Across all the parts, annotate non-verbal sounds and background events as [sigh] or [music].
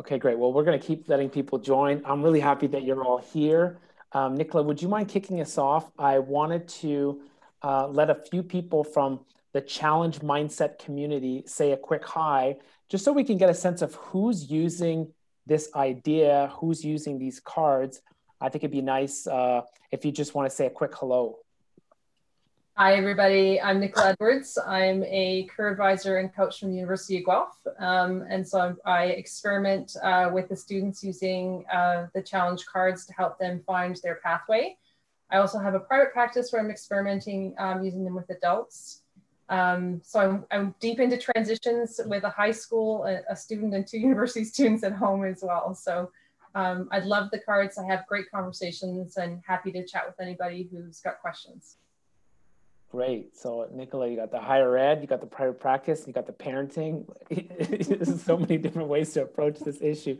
Okay, great. Well, we're going to keep letting people join. I'm really happy that you're all here. Um, Nicola, would you mind kicking us off? I wanted to uh, let a few people from the challenge mindset community say a quick hi, just so we can get a sense of who's using this idea, who's using these cards. I think it'd be nice uh, if you just want to say a quick hello. Hi, everybody. I'm Nicola Edwards. I'm a career advisor and coach from the University of Guelph. Um, and so I experiment uh, with the students using uh, the challenge cards to help them find their pathway. I also have a private practice where I'm experimenting um, using them with adults. Um, so I'm, I'm, deep into transitions with a high school, a, a, student, and two [laughs] university students at home as well. So um, I love the cards. I have great conversations and happy to chat with anybody who's got questions. Great. So, Nicola, you got the higher ed, you got the private practice, you got the parenting. There's [laughs] so many different ways to approach this issue.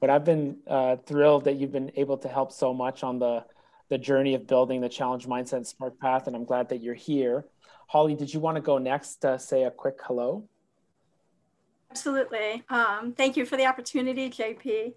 But I've been uh, thrilled that you've been able to help so much on the, the journey of building the challenge mindset SparkPath. And I'm glad that you're here. Holly, did you want to go next to say a quick hello? Absolutely. Um, thank you for the opportunity, JP.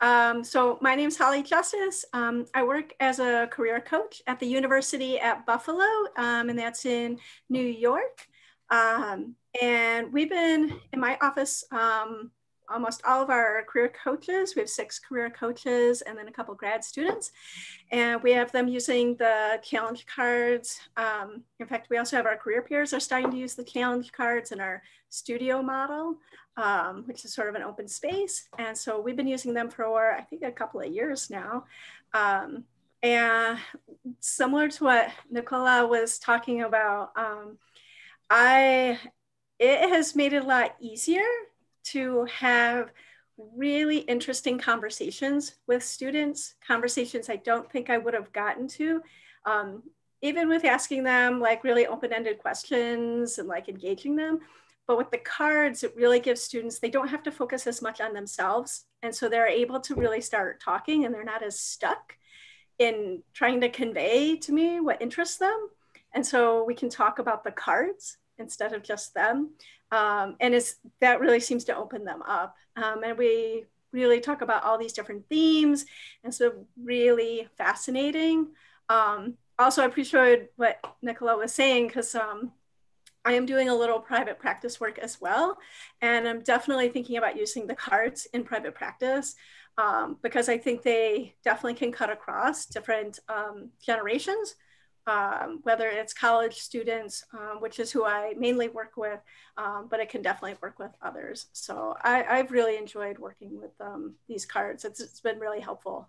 Um, so my name is Holly Justice. Um, I work as a career coach at the University at Buffalo, um, and that's in New York. Um, and we've been in my office um, almost all of our career coaches. We have six career coaches and then a couple grad students. And we have them using the challenge cards. Um, in fact, we also have our career peers are starting to use the challenge cards in our studio model, um, which is sort of an open space. And so we've been using them for, I think, a couple of years now. Um, and similar to what Nicola was talking about, um, I it has made it a lot easier to have really interesting conversations with students, conversations I don't think I would have gotten to. Um, even with asking them like really open-ended questions and like engaging them. But with the cards, it really gives students, they don't have to focus as much on themselves. And so they're able to really start talking and they're not as stuck in trying to convey to me what interests them. And so we can talk about the cards instead of just them. Um, and it's, that really seems to open them up. Um, and we really talk about all these different themes and so really fascinating. Um, also, I appreciate what Nicola was saying because um, I am doing a little private practice work as well. And I'm definitely thinking about using the cards in private practice um, because I think they definitely can cut across different um, generations um, whether it's college students, um, which is who I mainly work with, um, but I can definitely work with others. So I, have really enjoyed working with um, these cards. It's, it's been really helpful.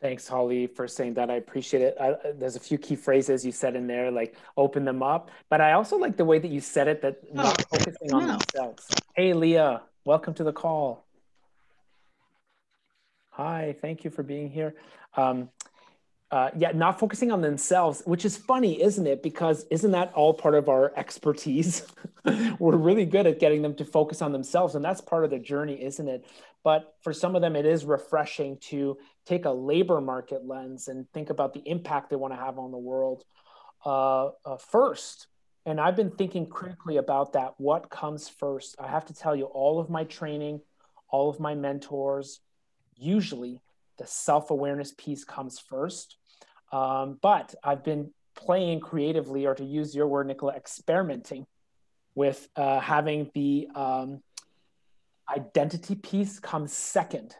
Thanks, Holly, for saying that. I appreciate it. I, there's a few key phrases you said in there, like open them up. But I also like the way that you said it, that oh, not focusing on no. themselves. Hey, Leah, welcome to the call. Hi, thank you for being here. Um, uh, yeah, not focusing on themselves, which is funny, isn't it? Because isn't that all part of our expertise? [laughs] We're really good at getting them to focus on themselves, and that's part of the journey, isn't it? But for some of them, it is refreshing to take a labor market lens and think about the impact they want to have on the world uh, uh, first. And I've been thinking critically about that. What comes first? I have to tell you, all of my training, all of my mentors, usually the self awareness piece comes first. Um, but I've been playing creatively, or to use your word, Nicola, experimenting with uh, having the um, identity piece come second.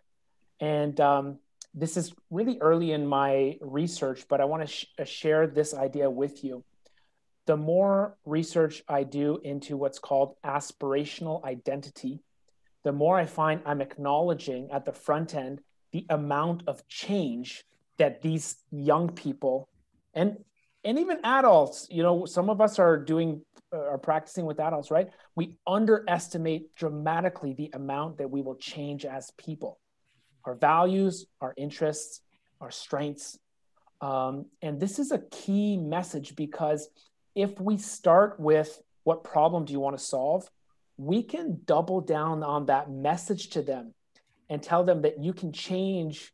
And um, this is really early in my research, but I want to sh- uh, share this idea with you. The more research I do into what's called aspirational identity, the more I find I'm acknowledging at the front end the amount of change that these young people and and even adults you know some of us are doing uh, are practicing with adults right? We underestimate dramatically the amount that we will change as people. Our values our interests our strengths. Um, and this is a key message because if we start with what problem do you want to solve we can double down on that message to them and tell them that you can change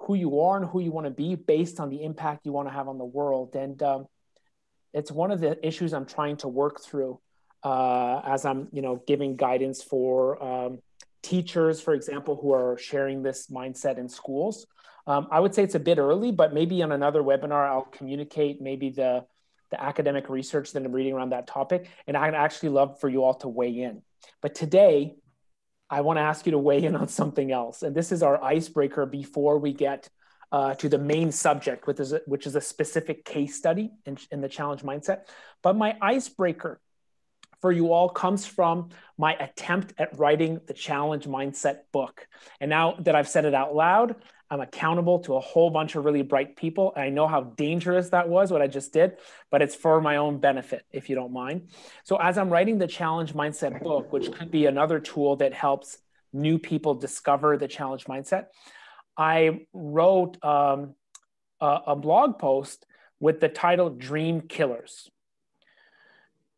who you are and who you want to be based on the impact you want to have on the world. And um, it's one of the issues I'm trying to work through uh, as I'm, you know, giving guidance for um, teachers, for example, who are sharing this mindset in schools. Um, I would say it's a bit early, but maybe on another webinar, I'll communicate maybe the, the academic research that I'm reading around that topic. And I'd actually love for you all to weigh in. But today, I want to ask you to weigh in on something else. And this is our icebreaker before we get uh, to the main subject, which is, a, which is a specific case study in, in the challenge mindset. But my icebreaker for you all comes from my attempt at writing the challenge mindset book. And now that I've said it out loud, I'm accountable to a whole bunch of really bright people. And I know how dangerous that was, what I just did, but it's for my own benefit, if you don't mind. So, as I'm writing the challenge mindset book, which could be another tool that helps new people discover the challenge mindset, I wrote um, a, a blog post with the title Dream Killers.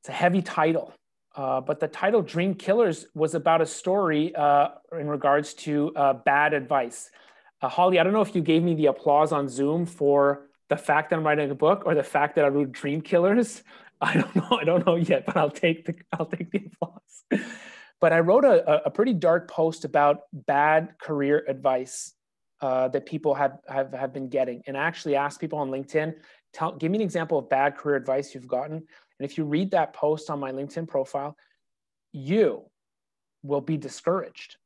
It's a heavy title, uh, but the title Dream Killers was about a story uh, in regards to uh, bad advice. Uh, Holly, I don't know if you gave me the applause on Zoom for the fact that I'm writing a book or the fact that I wrote Dream Killers. [laughs] I don't know. I don't know yet, but I'll take the I'll take the applause. [laughs] but I wrote a, a pretty dark post about bad career advice uh, that people have, have have been getting, and I actually asked people on LinkedIn, tell give me an example of bad career advice you've gotten. And if you read that post on my LinkedIn profile, you will be discouraged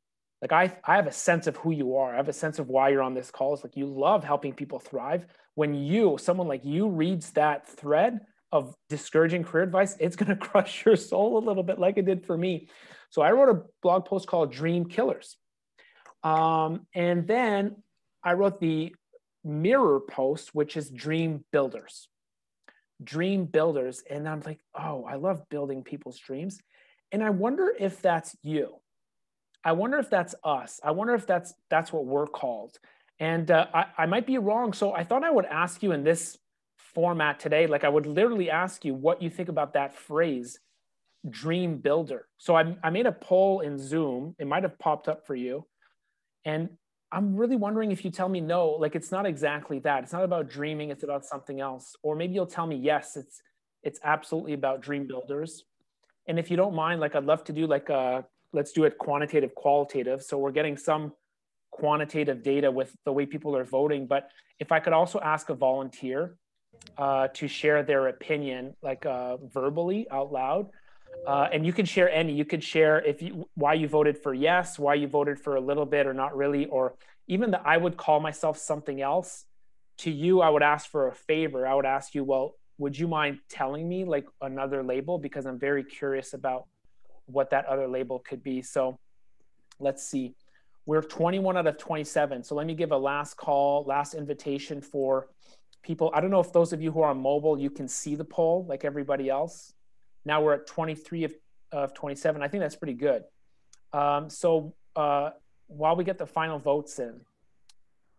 like I, I have a sense of who you are. I have a sense of why you're on this call. It's like you love helping people thrive. When you, someone like you, reads that thread of discouraging career advice, it's going [laughs] to crush your soul a little bit, like it did for me. So I wrote a blog post called Dream Killers, um, and then I wrote the mirror post, which is Dream Builders. Dream Builders, and I'm like, oh, I love building people's dreams, and I wonder if that's you I wonder if that's us. I wonder if that's that's what we're called. And uh, I, I might be wrong. So I thought I would ask you in this format today, like I would literally ask you what you think about that phrase, dream builder. So I, I made a poll in Zoom. It might have popped up for you. And I'm really wondering if you tell me no, like it's not exactly that. It's not about dreaming, it's about something else. Or maybe you'll tell me yes, it's it's absolutely about dream builders. And if you don't mind, like I'd love to do like a let's do it quantitative qualitative. So we're getting some quantitative data with the way people are voting. But if i could also ask a volunteer uh, to share their opinion like uh, verbally out loud uh, and you can share any. You could share if you why you voted for yes why you voted for a little bit or not really or even that i would call myself something else. To you i would ask for a favor. I would ask you well would you mind telling me like another label? Because i'm very curious about what that other label could be. So let's see. We're 21 out of 27. So let me give a last call, last invitation for people. I don't know if those of you who are on mobile, you can see the poll like everybody else. Now we're at 23 of, of 27. I think that's pretty good. Um, so uh, while we get the final votes in,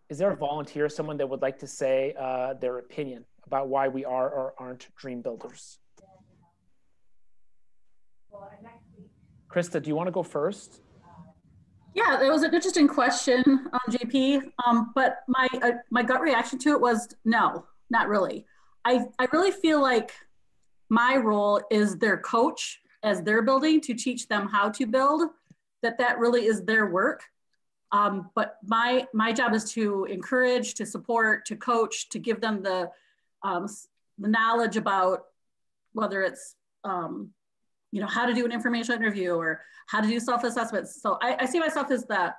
is there a volunteer, someone that would like to say uh, their opinion about why we are or aren't dream builders? Krista, do you want to go first? Yeah, it was an interesting question, um, JP. Um, but my uh, my gut reaction to it was no, not really. I I really feel like my role is their coach as they're building to teach them how to build. That that really is their work. Um, but my my job is to encourage, to support, to coach, to give them the um, the knowledge about whether it's um, you know, how to do an information interview or how to do self-assessments. So I, I see myself as the,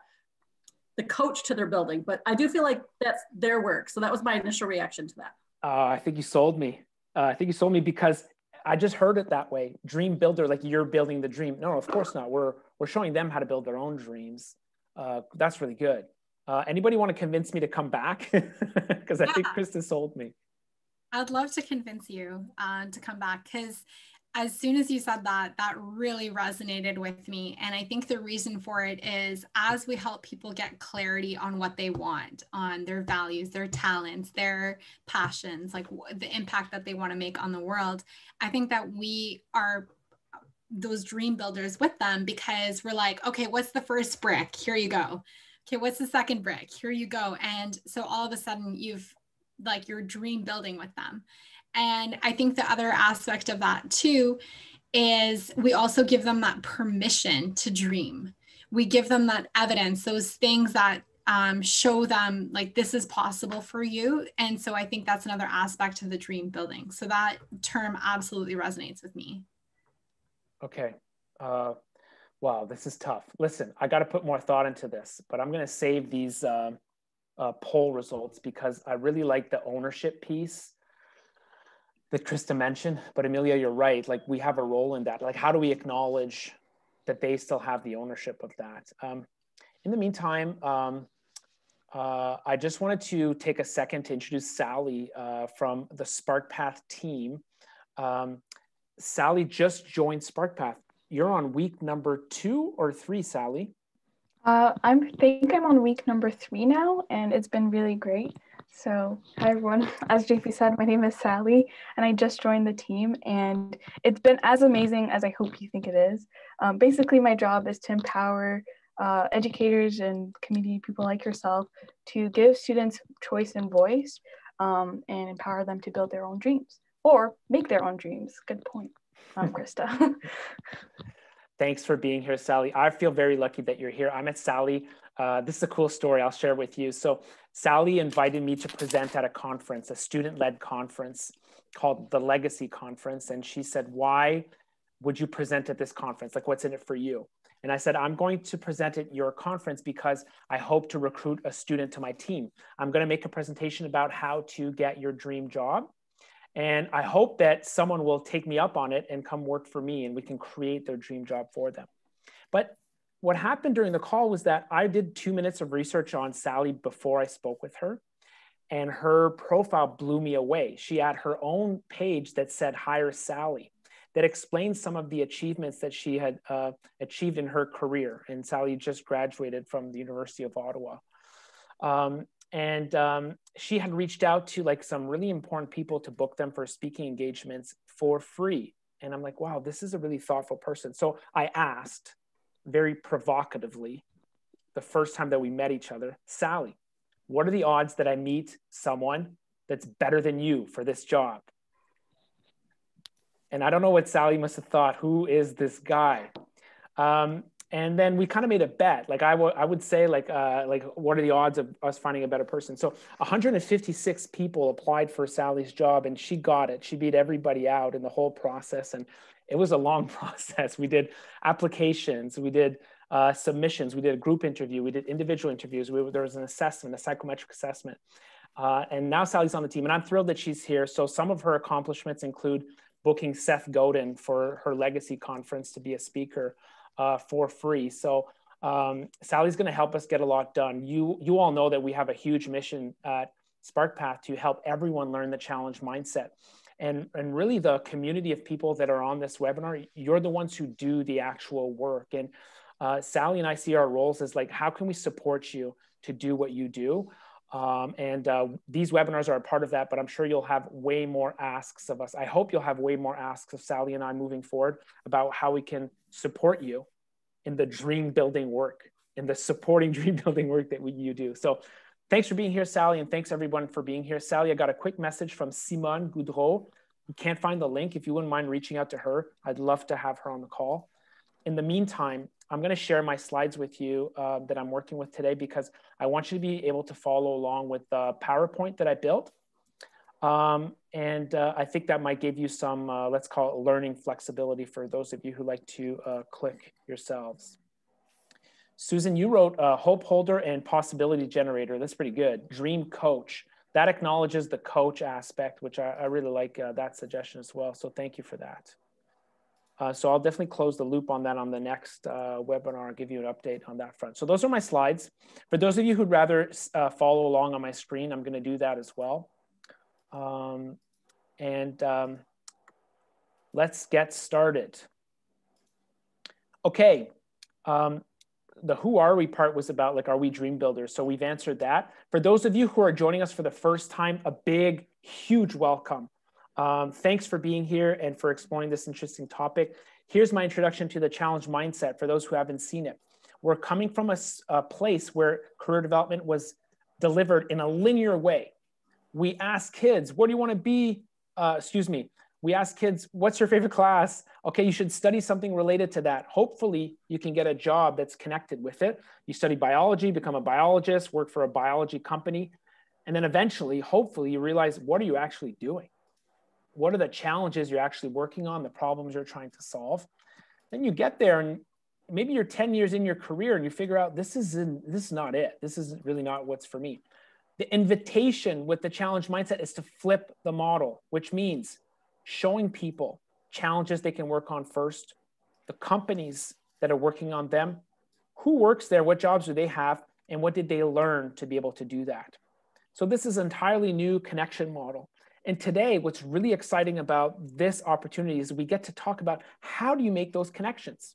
the coach to their building, but I do feel like that's their work. So that was my initial reaction to that. Uh, I think you sold me. Uh, I think you sold me because I just heard it that way. Dream builder, like you're building the dream. No, of course not. We're we're showing them how to build their own dreams. Uh, that's really good. Uh, anybody want to convince me to come back? [laughs] Because I yeah. think Krista sold me. I'd love to convince you uh, to come back because as soon as you said that, that really resonated with me. And I think the reason for it is as we help people get clarity on what they want, on their values, their talents, their passions, like the impact that they want to make on the world, I think that we are those dream builders with them because we're like, okay, what's the first brick? Here you go. Okay, what's the second brick? Here you go. And so all of a sudden you've like your dream building with them. And I think the other aspect of that too is we also give them that permission to dream. we give them that evidence, those things that um, show them like this is possible for you. And so I think that's another aspect of the dream building. So that term absolutely resonates with me. Okay. Uh, wow, this is tough. Listen, I got to put more thought into this, but I'm going to save these uh, uh, poll results because I really like the ownership piece that Krista mentioned. But Amelia, you're right. Like we have a role in that. Like, how do we acknowledge that they still have the ownership of that? Um, in the meantime, um, uh, I just wanted to take a second to introduce Sally uh, from the SparkPath team. Um, Sally just joined SparkPath. You're on week number two or three, Sally? Uh, I think I'm on week number three now, and it's been really great. So, hi everyone. [laughs] As JP said, my name is Sally, and I just joined the team, and it's been as amazing as I hope you think it is. Um, basically, my job is to empower uh, educators and community people like yourself to give students choice and voice um, and empower them to build their own dreams or make their own dreams. Good point, um, [laughs] Krista. [laughs] Thanks for being here, Sally. I feel very lucky that you're here. I met Sally. Uh, this is a cool story I'll share with you. So, Sally invited me to present at a conference, a student led conference called the Legacy Conference. And she said, Why would you present at this conference? Like, what's in it for you? And I said, I'm going to present at your conference because I hope to recruit a student to my team. I'm going to make a presentation about how to get your dream job. And I hope that someone will take me up on it and come work for me and we can create their dream job for them. But what happened during the call was that I did two minutes of research on Sally before I spoke with her. And her profile blew me away. She had her own page that said, Hire Sally that explained some of the achievements that she had uh, achieved in her career. And Sally just graduated from the University of Ottawa. Um, and um, she had reached out to like some really important people to book them for speaking engagements for free. And I'm like, wow, this is a really thoughtful person. So I asked very provocatively the first time that we met each other, Sally, what are the odds that I meet someone that's better than you for this job? And I don't know what Sally must have thought. Who is this guy? Um, and then we kind of made a bet. Like I, w- I would say, like, uh, like what are the odds of us finding a better person? So 156 people applied for Sally's job, and she got it. She beat everybody out in the whole process, and it was a long [laughs] process. We did applications, we did uh, submissions, we did a group interview, we did individual interviews. We, there was an assessment, a psychometric assessment. Uh, and now Sally's on the team, and I'm thrilled that she's here. So some of her accomplishments include booking Seth Godin for her legacy conference to be a speaker uh, for free. So um, Sally's going to help us get a lot done. You you all know that we have a huge mission at SparkPath to help everyone learn the challenge mindset. And, and really the community of people that are on this webinar, you're the ones who do the actual work. And uh, Sally and I see our roles as like, how can we support you to do what you do? Um, and uh, these webinars are a part of that, but I'm sure you'll have way more asks of us. I hope you'll have way more asks of Sally and I moving forward about how we can support you in the dream building work, in the supporting [laughs] dream building work that we, you do. So thanks for being here, Sally, and thanks everyone for being here. Sally, I got a quick message from Simone Goudreau. You can't find the link. If you wouldn't mind reaching out to her, I'd love to have her on the call. In the meantime, I'm going to share my slides with you uh, that I'm working with today because I want you to be able to follow along with the PowerPoint that I built. Um, and uh, I think that might give you some, uh, let's call it learning flexibility for those of you who like to uh, click yourselves. Susan, you wrote uh, Hope Holder and Possibility Generator. That's pretty good. Dream Coach. That acknowledges the coach aspect, which I, I really like uh, that suggestion as well. So thank you for that. Uh, so I'll definitely close the loop on that on the next uh, webinar and give you an update on that front. So those are my slides. For those of you who'd rather uh, follow along on my screen, I'm gonna do that as well. Um, and um, let's get started. Okay, um, the who are we part was about like, are we dream builders? So we've answered that. For those of you who are joining us for the first time, a big, huge welcome. Um, thanks for being here and for exploring this interesting topic. Here's my introduction to the challenge mindset for those who haven't seen it. We're coming from a, a place where career development was delivered in a linear way. We ask kids, what do you want to be? Uh, excuse me. We ask kids, what's your favorite class? Okay, you should study something related to that. Hopefully, you can get a job that's connected with it. You study biology, become a biologist, work for a biology company, and then eventually, hopefully, you realize what are you actually doing? What are the challenges you're actually working on, the problems you're trying to solve? Then you get there and maybe you're 10 years in your career and you figure out this is this is not it. This is really not what's for me. The invitation with the challenge mindset is to flip the model, which means showing people challenges they can work on first, the companies that are working on them, who works there, what jobs do they have, and what did they learn to be able to do that. So this is entirely new connection model. And today, what's really exciting about this opportunity is we get to talk about how do you make those connections?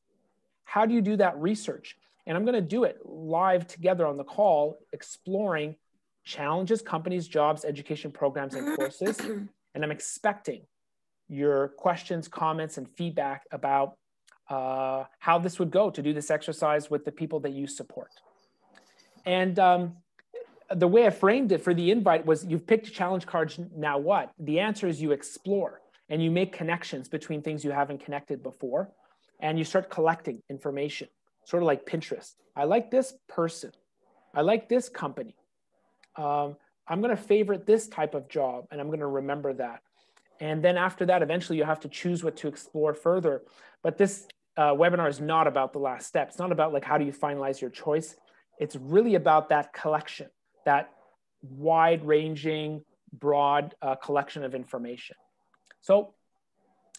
How do you do that research? And I'm going to do it live together on the call, exploring challenges, companies, jobs, education programs, and courses. [clears throat] and I'm expecting your questions, comments, and feedback about uh, how this would go to do this exercise with the people that you support. And um, the way I framed it for the invite was you've picked challenge cards, now what? The answer is you explore and you make connections between things you haven't connected before and you start collecting information, sort of like Pinterest. I like this person. I like this company. Um, I'm going to favorite this type of job and I'm going to remember that. And then after that, eventually you have to choose what to explore further. But this uh, webinar is not about the last step. It's not about like how do you finalize your choice. It's really about that collection, that wide ranging, broad uh, collection of information. So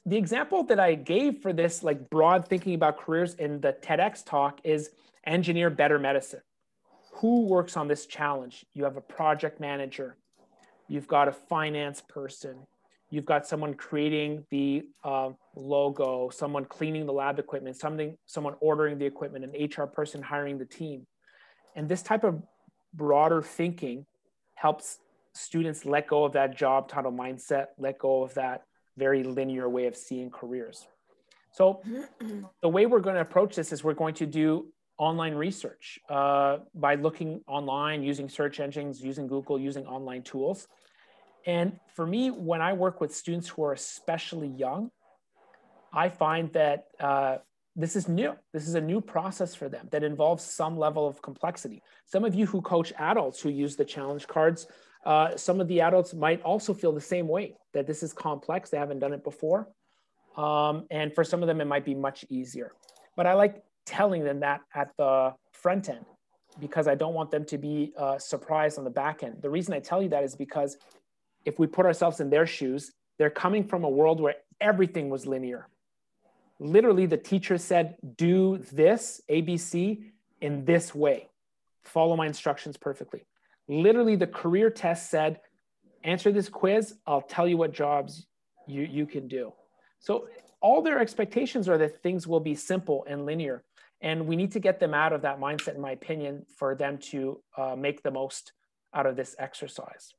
the example that I gave for this like broad thinking about careers in the TEDx talk is engineer better medicine. Who works on this challenge? You have a project manager, you've got a finance person, you've got someone creating the uh, logo, someone cleaning the lab equipment, something, someone ordering the equipment, an HR person hiring the team. And this type of broader thinking helps students let go of that job title mindset, let go of that very linear way of seeing careers. So the way we're going to approach this is we're going to do online research uh, by looking online, using search engines, using Google, using online tools. And for me, when I work with students who are especially young, I find that uh, this is new. This is a new process for them that involves some level of complexity. Some of you who coach adults who use the challenge cards, uh, some of the adults might also feel the same way that this is complex. They haven't done it before. Um, and for some of them, it might be much easier. But I like telling them that at the front end because I don't want them to be uh, surprised on the back end. The reason I tell you that is because if we put ourselves in their shoes, they're coming from a world where everything was linear. Literally, the teacher said, Do this, ABC, in this way. Follow my instructions perfectly. Literally, the career test said, Answer this quiz, I'll tell you what jobs you, you can do. So, all their expectations are that things will be simple and linear. And we need to get them out of that mindset, in my opinion, for them to uh, make the most out of this exercise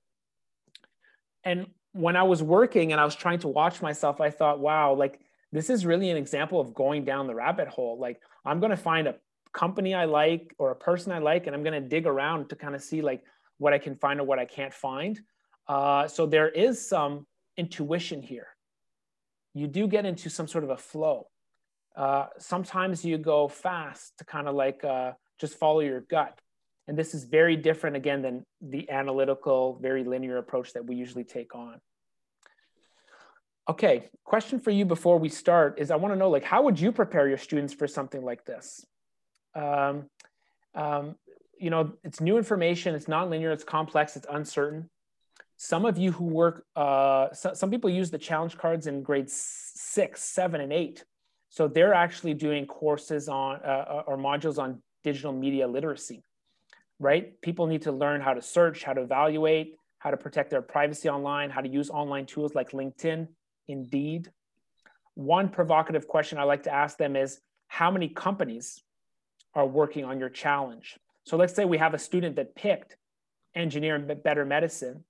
and when I was working and I was trying to watch myself, I thought, wow, like this is really an example of going down the rabbit hole. Like I'm going to find a company I like or a person I like, and I'm going to dig around to kind of see like what I can find or what I can't find. Uh, so there is some intuition here. You do get into some sort of a flow. Uh, sometimes you go fast to kind of like uh, just follow your gut. And this is very different again than the analytical, very linear approach that we usually take on. Okay, question for you before we start is I want to know like how would you prepare your students for something like this? Um, um, you know, it's new information, it's non-linear, it's complex, it's uncertain. Some of you who work, uh, so, some people use the challenge cards in grades six, seven, and eight. So they're actually doing courses on uh, or modules on digital media literacy right? People need to learn how to search, how to evaluate, how to protect their privacy online, how to use online tools like LinkedIn, Indeed. One provocative question I like to ask them is how many companies are working on your challenge? So let's say we have a student that picked engineer and better medicine.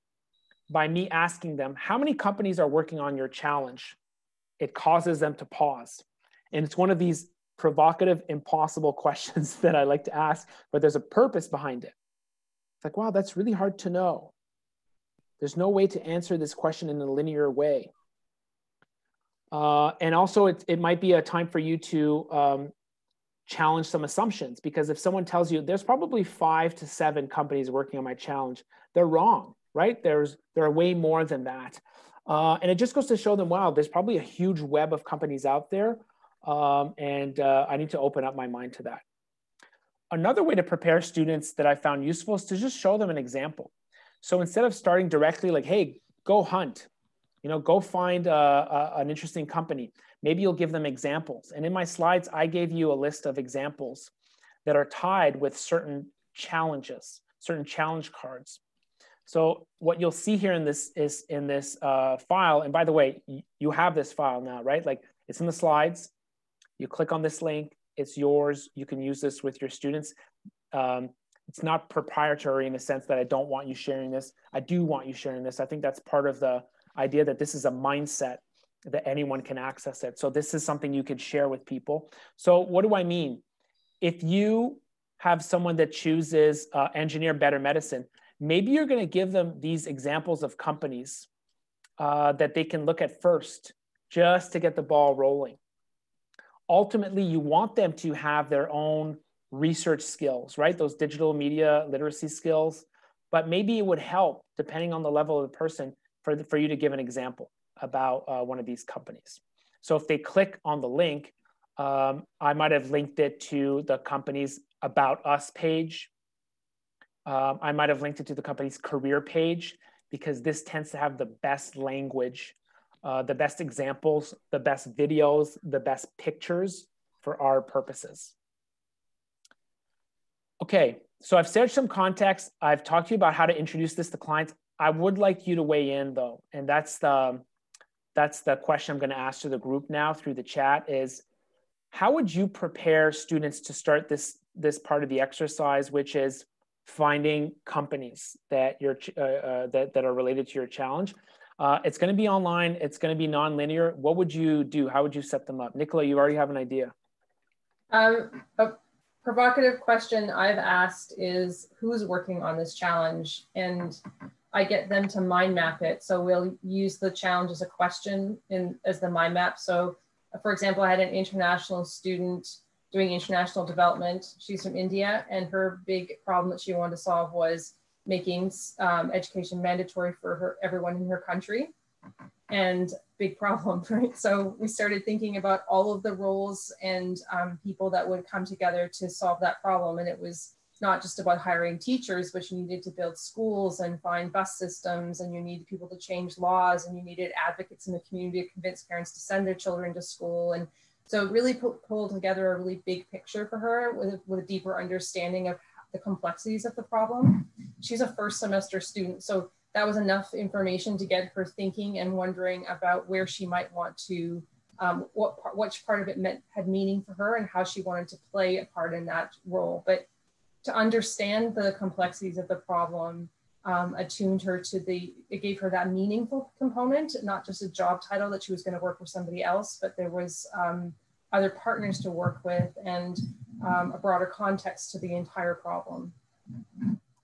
By me asking them, how many companies are working on your challenge? It causes them to pause. And it's one of these provocative, impossible [laughs] questions that I like to ask, but there's a purpose behind it. It's like, wow, that's really hard to know. There's no way to answer this question in a linear way. Uh, and also, it, it might be a time for you to um, challenge some assumptions because if someone tells you there's probably five to seven companies working on my challenge, they're wrong, right? There's there are way more than that, uh, and it just goes to show them, wow, there's probably a huge web of companies out there, um, and uh, I need to open up my mind to that. Another way to prepare students that I found useful is to just show them an example. So instead of starting directly like, hey, go hunt, you know, go find a, a, an interesting company. Maybe you'll give them examples. And in my slides, I gave you a list of examples that are tied with certain challenges, certain challenge cards. So what you'll see here in this is in this uh, file, and by the way, you have this file now, right? Like it's in the slides. You click on this link, it's yours. You can use this with your students. Um, it's not proprietary in the sense that I don't want you sharing this. I do want you sharing this. I think that's part of the idea that this is a mindset that anyone can access it. So this is something you could share with people. So what do I mean? If you have someone that chooses uh, engineer better medicine, maybe you're going to give them these examples of companies uh, that they can look at first just to get the ball rolling. Ultimately, you want them to have their own research skills, right? Those digital media literacy skills. But maybe it would help, depending on the level of the person, for, the, for you to give an example about uh, one of these companies. So if they click on the link, um, I might have linked it to the company's About Us page. Um, I might have linked it to the company's career page because this tends to have the best language, uh, the best examples, the best videos, the best pictures for our purposes. Okay, so I've shared some context. I've talked to you about how to introduce this to clients. I would like you to weigh in though, and that's the that's the question I'm going to ask to the group now through the chat is how would you prepare students to start this this part of the exercise, which is finding companies that you're uh, uh, that that are related to your challenge. Uh, it's going to be online. It's going to be non-linear. What would you do? How would you set them up? Nicola, you already have an idea. Um, a provocative question I've asked is who's working on this challenge? And I get them to mind map it. So we'll use the challenge as a question in as the mind map. So for example, I had an international student doing international development. She's from India and her big problem that she wanted to solve was making um, education mandatory for her, everyone in her country. And big problem, [laughs] right? So we started thinking about all of the roles and um, people that would come together to solve that problem. And it was not just about hiring teachers, but you needed to build schools and find bus systems, and you needed people to change laws, and you needed advocates in the community to convince parents to send their children to school. And so really pulled together a really big picture for her with, with a deeper understanding of the complexities of the problem. She's a first semester student, so that was enough information to get her thinking and wondering about where she might want to um, what which part of it meant had meaning for her and how she wanted to play a part in that role. But to understand the complexities of the problem um, attuned her to the, it gave her that meaningful component, not just a job title that she was going to work with somebody else, but there was um, other partners to work with and um, a broader context to the entire problem.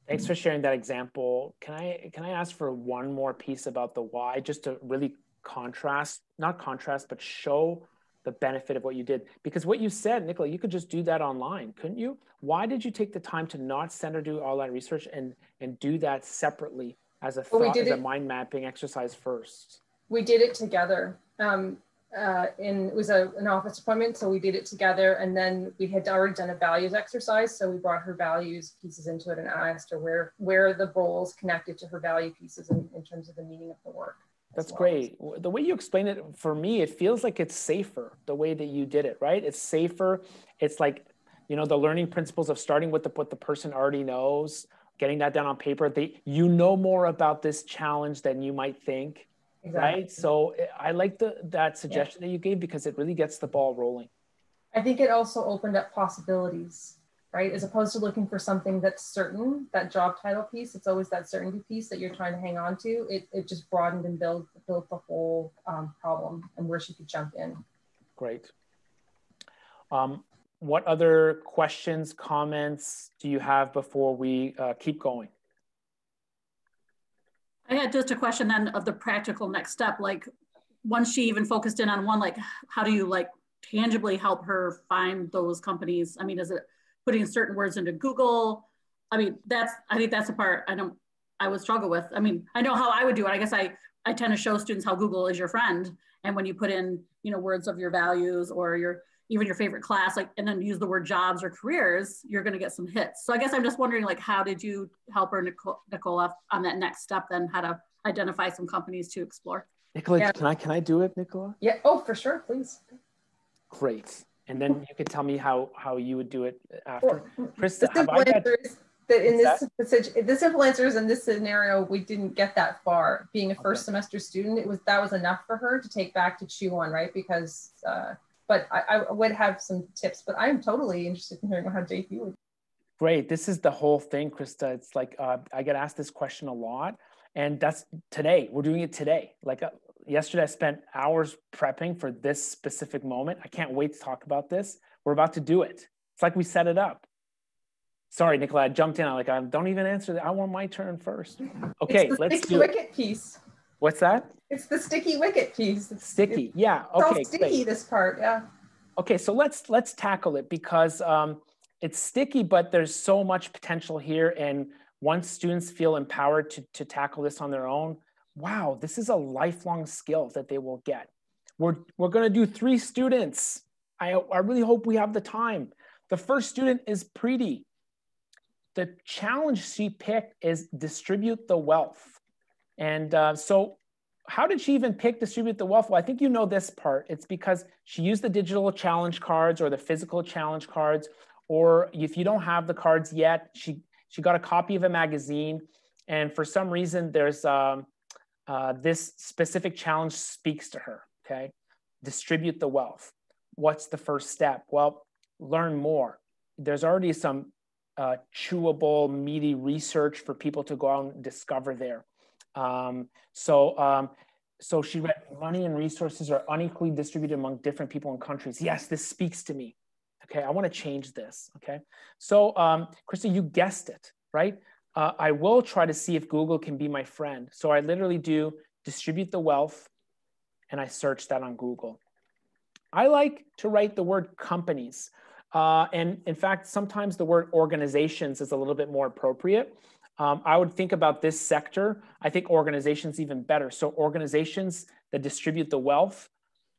Thanks for sharing that example. Can I can I ask for one more piece about the why, just to really contrast, not contrast, but show the benefit of what you did. Because what you said, Nicola, you could just do that online, couldn't you? Why did you take the time to not send or do all that research and and do that separately as a thought, well, we as a mind mapping exercise first? We did it together. Um, uh, in it was a, an office appointment, so we did it together, and then we had already done a values exercise, so we brought her values pieces into it, and I asked her where where the roles connected to her value pieces in, in terms of the meaning of the work. That's well. great. The way you explain it, for me, it feels like it's safer the way that you did it, right? It's safer. It's like, you know, the learning principles of starting with the, what the person already knows, getting that down on paper. They, you know more about this challenge than you might think, exactly. right? So eh, I like the that suggestion yeah. that you gave because it really gets the ball rolling. I think it also opened up possibilities right? As opposed to looking for something that's certain, that job title piece, it's always that certainty piece that you're trying to hang on to. It, it just broadened and built, built the whole um, problem and where she could jump in. Great. Um, what other questions, comments do you have before we uh, keep going? I had just a question then of the practical next step. Like, once she even focused in on one, like how do you like tangibly help her find those companies? I mean, is it putting certain words into Google? I mean, that's I think that's the part I don't I would struggle with. I mean, I know how I would do it. I guess I I tend to show students how Google is your friend, and when you put in you know words of your values or your even your favorite class, like, and then use the word jobs or careers, you're going to get some hits. So I guess I'm just wondering, like, how did you help her, Nicole, Nicola, on that next step? Then how to identify some companies to explore. Nicola, yeah. can I can I do it, Nicola? Yeah. Oh, for sure, please. Great. And then you could tell me how how you would do it after. Well, Krista, the simple answer is that in this that? the simple answer is in this scenario we didn't get that far. Being a first okay. semester student, it was that was enough for her to take back to chew on, right? Because uh, but I, I would have some tips. But I'm totally interested in hearing how JP would. Great. This is the whole thing, Krista. It's like uh, I get asked this question a lot, and that's today. We're doing it today. Like uh, yesterday, I spent hours prepping for this specific moment. I can't wait to talk about this. We're about to do it. It's like we set it up. Sorry, Nicola, I jumped in. I'm like, I don't even answer that. I want my turn first. Okay, let's do wicket it. piece. What's that? It's the sticky wicket piece. It's sticky. It's, yeah. Okay. It's sticky. Great. This part. Yeah. Okay, so let's let's tackle it because um, it's sticky, but there's so much potential here. And once students feel empowered to to tackle this on their own, wow, this is a lifelong skill that they will get. We're we're going to do three students. I I really hope we have the time. The first student is Preeti. The challenge she picked is distribute the wealth. And uh, so how did she even pick distribute the wealth? Well, I think you know this part. It's because she used the digital challenge cards or the physical challenge cards, or if you don't have the cards yet, she she got a copy of a magazine, and for some reason, there's um, uh, this specific challenge speaks to her. Okay, distribute the wealth. What's the first step? Well, learn more. There's already some uh, chewable, meaty research for people to go out and discover there. Um, so, um, so she read money and resources are unequally distributed among different people and countries. Yes, this speaks to me. Okay, I want to change this. Okay, so um, Krista, you guessed it, right? Uh, I will try to see if Google can be my friend. So I literally do distribute the wealth and I search that on Google. I like to write the word companies. Uh, and in fact, sometimes the word organizations is a little bit more appropriate. Um, I would think about this sector. I think organizations even better. So organizations that distribute the wealth,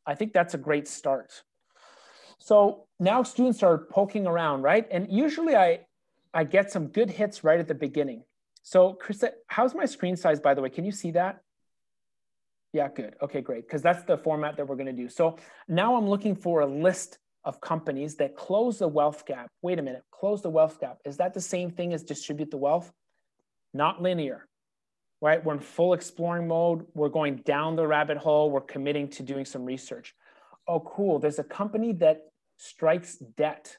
I think that's a great start. So now students are poking around, right? And usually I, I get some good hits right at the beginning. So Krista, how's my screen size, by the way? Can you see that? Yeah, good. Okay, great. Because that's the format that we're going to do. So now I'm looking for a list of companies that close the wealth gap. Wait a minute, close the wealth gap. Is that the same thing as distribute the wealth? Not linear, right? We're in full exploring mode. We're going down the rabbit hole. We're committing to doing some research. Oh, cool. There's a company that strikes debt.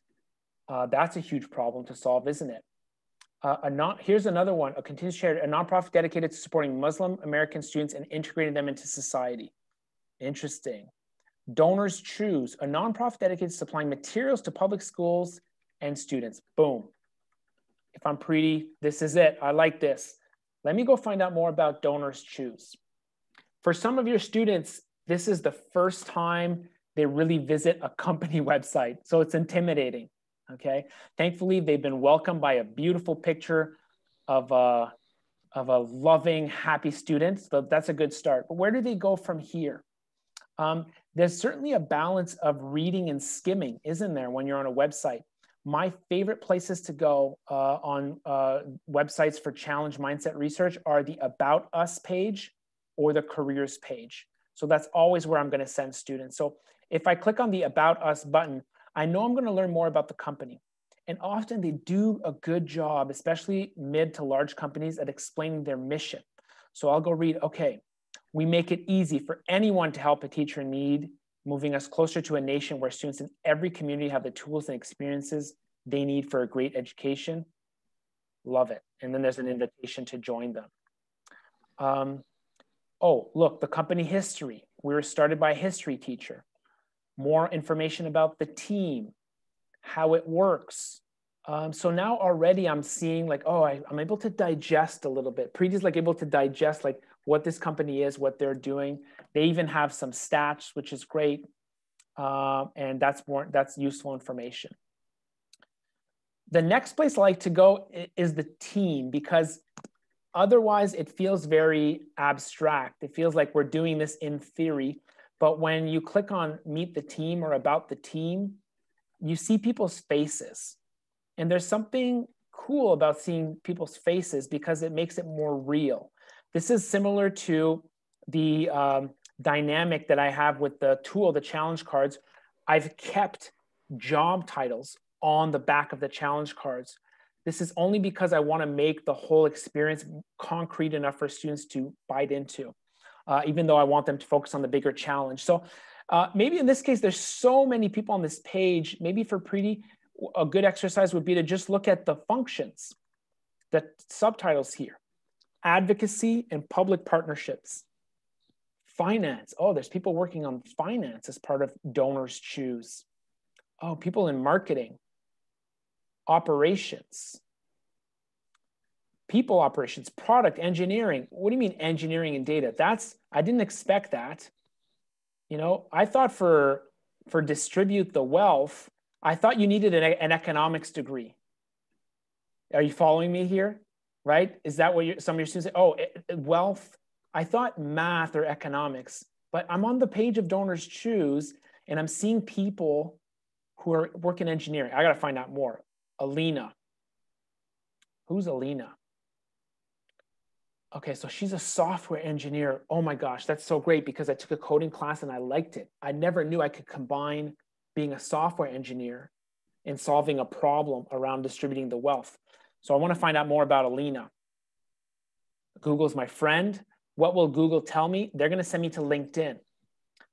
Uh, that's a huge problem to solve, isn't it? Uh, a non, here's another one, a continuous charity, a nonprofit dedicated to supporting Muslim American students and integrating them into society. Interesting. Donors Choose, a nonprofit dedicated to supplying materials to public schools and students. Boom if I'm Preeti, this is it. I like this. Let me go find out more about Donors Choose. For some of your students, this is the first time they really visit a company [laughs] website. So it's intimidating. Okay. Thankfully, they've been welcomed by a beautiful picture of a, of a loving, happy student. So that's a good start. But where do they go from here? Um, there's certainly a balance of reading and skimming, isn't there, when you're on a website? My favorite places to go uh, on uh, websites for challenge mindset research are the About Us page or the careers page. So that's always where I'm going to send students. So if I click on the About Us button, I know I'm going to learn more about the company. And often they do a good job, especially mid to large companies, at explaining their mission. So I'll go read, okay, we make it easy for anyone to help a teacher in need moving us closer to a nation where students in every community have the tools and experiences they need for a great education. Love it. And then there's an invitation to join them. Um, oh, look, the company history. We were started by a history teacher. More information about the team, how it works, Um, so now already I'm seeing like, oh, I, am able to digest a little bit. Preeti's like able to digest like what this company is, what they're doing. They even have some stats, which is great. Uh, and that's more, that's useful information. The next place I like to go is the team because otherwise it feels very abstract. It feels like we're doing this in theory. But when you click on meet the team or about the team, you see people's faces. And there's something cool about seeing people's faces because it makes it more real. This is similar to the um, dynamic that I have with the tool, the challenge cards. I've kept job titles on the back of the challenge cards. This is only because I want to make the whole experience concrete enough for students to bite into, uh, even though I want them to focus on the bigger challenge. So uh, maybe in this case, there's so many people on this page. Maybe for Preeti, a good exercise would be to just look at the functions, the subtitles here, advocacy and public partnerships, finance. Oh, there's people working on finance as part of Donors Choose. Oh, people in marketing, operations, people operations, product engineering. What do you mean engineering and data? That's, I didn't expect that. You know, I thought for, for distribute the wealth, I thought you needed an, an economics degree. Are you following me here? Right? Is that what some of your students say? Oh, wealth. I thought math or economics, but I'm on the page of Donors Choose and I'm seeing people who are working engineering. I got to find out more. Alina. Who's Alina? Okay, so she's a software engineer. Oh my gosh, that's so great because I took a coding class and I liked it. I never knew I could combine being a software engineer and solving a problem around distributing the wealth. So I want to find out more about Alina. Google's my friend. What will Google tell me? They're going to send me to LinkedIn.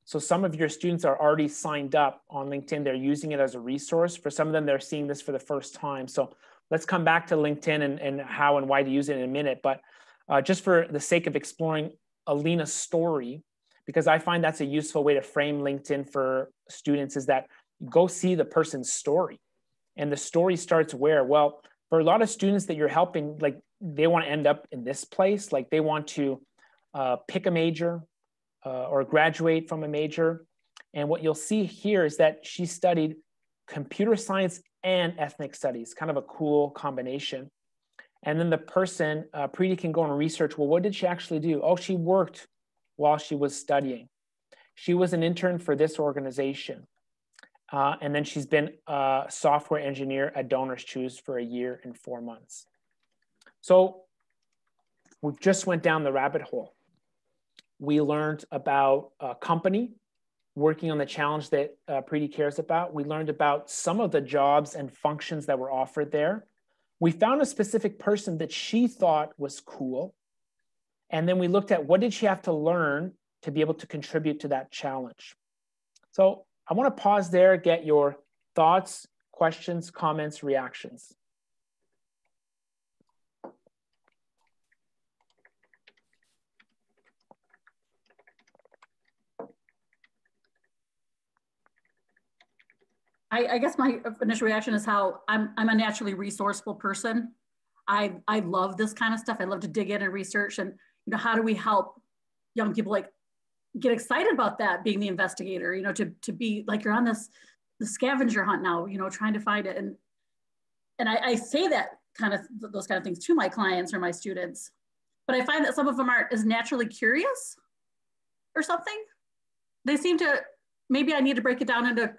So some of your students are already signed up on LinkedIn. They're using it as a resource. For some of them, they're seeing this for the first time. So let's come back to LinkedIn and, and how and why to use it in a minute. But uh, just for the sake of exploring Alina's story, because I find that's a useful way to frame LinkedIn for students is that go see the person's story. And the story starts where? Well, for a lot of students that you're helping, like they want to end up in this place, like they want to uh, pick a major, uh, or graduate from a major. And what you'll see here is that she studied computer science and ethnic studies, kind of a cool combination. And then the person, uh, Preeti can go and research, well, what did she actually do? Oh, she worked while she was studying. She was an intern for this organization. Uh, and then she's been a software engineer at Donors Choose for a year and four months. So we just went down the rabbit hole we learned about a company working on the challenge that uh, Preeti cares about. We learned about some of the jobs and functions that were offered there. We found a specific person that she thought was cool. And then we looked at what did she have to learn to be able to contribute to that challenge. So I want to pause there, get your thoughts, questions, comments, reactions. I, I guess my initial reaction is how I'm, I'm a naturally resourceful person. I, I love this kind of stuff. I love to dig in and research and, you know, how do we help young people like get excited about that being the investigator, you know, to, to be like, you're on this, the scavenger hunt now, you know, trying to find it. And, and I, I say that kind of, those kind of things to my clients or my students, but I find that some of them aren't as naturally curious or something. They seem to, maybe I need to break it down into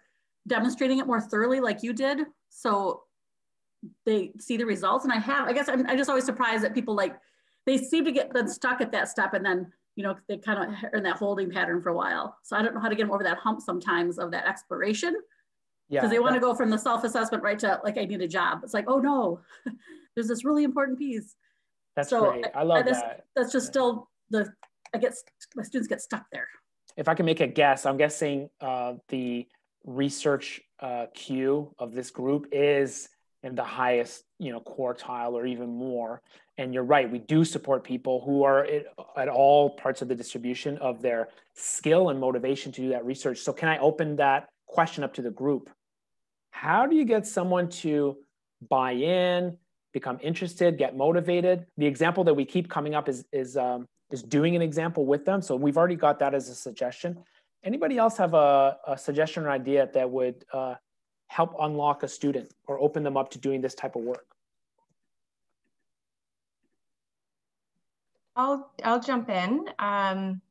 demonstrating it more thoroughly like you did so they see the results and i have i guess i'm, I'm just always surprised that people like they seem to get then stuck at that step and then you know they kind of are in that holding pattern for a while. So i don't know how to get them over that hump sometimes of that exploration. Yeah because they want to go from the self-assessment right to like i need a job. It's like oh no [laughs] there's this really important piece. That's so great. I love I, that's, that. that's just yeah. still the i get my students get stuck there. If i can make a guess i'm guessing uh, the research uh, queue of this group is in the highest you know quartile or even more and you're right we do support people who are at, all parts of the distribution of their skill and motivation to do that research so can i open that question up to the group how do you get someone to buy in, become interested, get motivated. The example that we keep coming up is, is, um, is doing an example with them. So we've already got that as a suggestion. Anybody else have a, a suggestion or idea that would uh, help unlock a student or open them up to doing this type of work? I'll, I'll jump in. Um,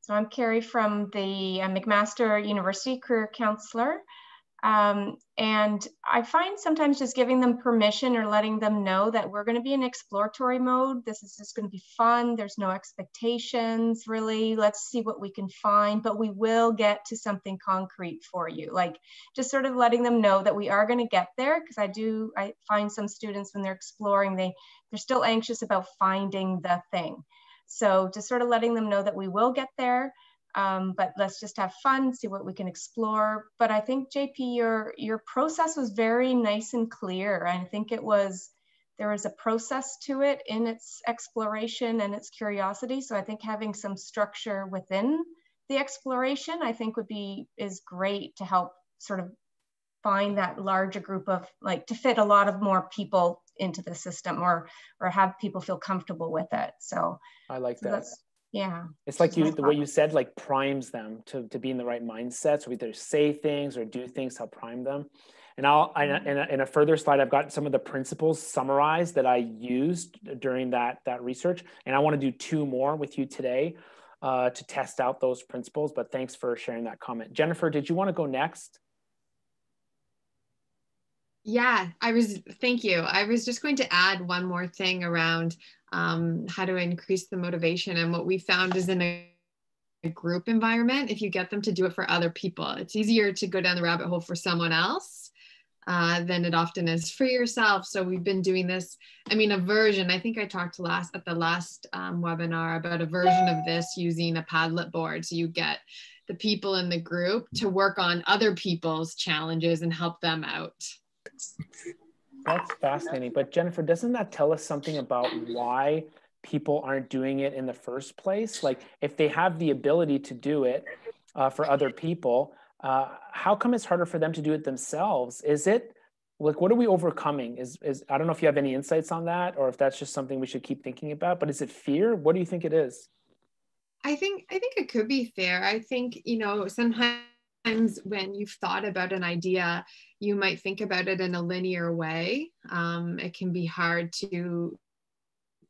so I'm Carrie from the uh, McMaster University Career Counselor. Um, and I find sometimes just giving them permission or letting them know that we're going to be in exploratory mode. This is just going to be fun. There's no expectations really. Let's see what we can find, but we will get to something concrete for you. Like just sort of letting them know that we are going to get there because I do, I find some students when they're exploring, they, they're still anxious about finding the thing. So just sort of letting them know that we will get there um, but let's just have fun, see what we can explore. But I think JP, your your process was very nice and clear. I think it was there was a process to it in its exploration and its curiosity. So I think having some structure within the exploration, I think would be is great to help sort of find that larger group of like to fit a lot of more people into the system or or have people feel comfortable with it. So I like so that yeah. It's like you the way you said like primes them to, to be in the right mindset. So either say things or do things help prime them. And i'll I, in, a, in a further slide i've got some of the principles summarized that i used during that that research. And i want to do two more with you today uh, to test out those principles but thanks for sharing that comment. Jennifer did you want to go next yeah, I was, thank you. I was just going to add one more thing around um, how to increase the motivation. And what we found is in a group environment, if you get them to do it for other people, it's easier to go down the rabbit hole for someone else uh, than it often is for yourself. So we've been doing this. I mean, a version. I think I talked last at the last um, webinar about a version of this using a Padlet board. So you get the people in the group to work on other people's challenges and help them out. That's fascinating. But Jennifer, doesn't that tell us something about why people aren't doing it in the first place? Like, if they have the ability to do it uh, for other people, uh, how come it's harder for them to do it themselves? Is it like what are we overcoming? Is is I don't know if you have any insights on that, or if that's just something we should keep thinking about. But is it fear? What do you think it is? I think I think it could be fair. I think you know sometimes when you've thought about an idea, you might think about it in a linear way. Um, it can be hard to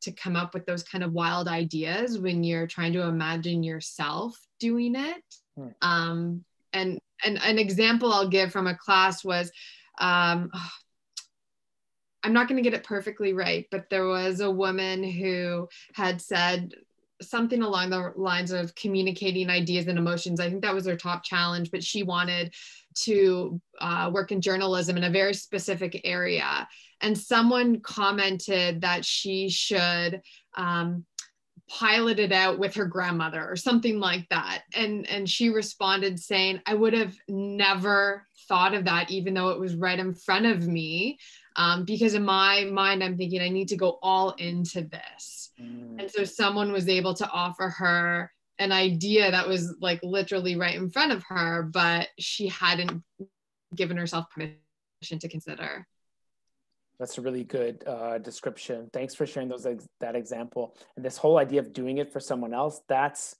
to come up with those kind of wild ideas when you're trying to imagine yourself doing it. Hmm. Um, and, and an example I'll give from a class was um, oh, I'm not going to get it perfectly right, but there was a woman who had said something along the lines of communicating ideas and emotions. I think that was her top challenge, but she wanted to uh, work in journalism in a very specific area. And someone commented that she should um, pilot it out with her grandmother or something like that. And, and she responded saying, I would have never thought of that, even though it was right in front of me. Um, because in my mind, I'm thinking I need to go all into this. Mm. And so someone was able to offer her an idea that was like literally right in front of her, but she hadn't given herself permission to consider. That's a really good uh, description. Thanks for sharing those that example. And this whole idea of doing it for someone else, that's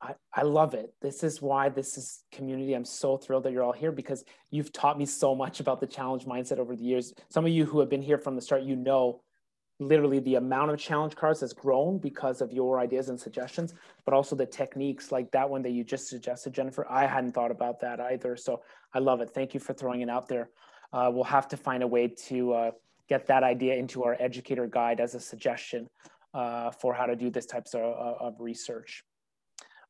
I, I love it. This is why this is community. I'm so thrilled that you're all here because you've taught me so much about the challenge mindset over the years. Some of you who have been here from the start, you know literally the amount of challenge cards has grown because of your ideas and suggestions, but also the techniques like that one that you just suggested, Jennifer. I hadn't thought about that either. So I love it. Thank you for throwing it out there. Uh, we'll have to find a way to uh, get that idea into our educator guide as a suggestion uh, for how to do this types of, of research.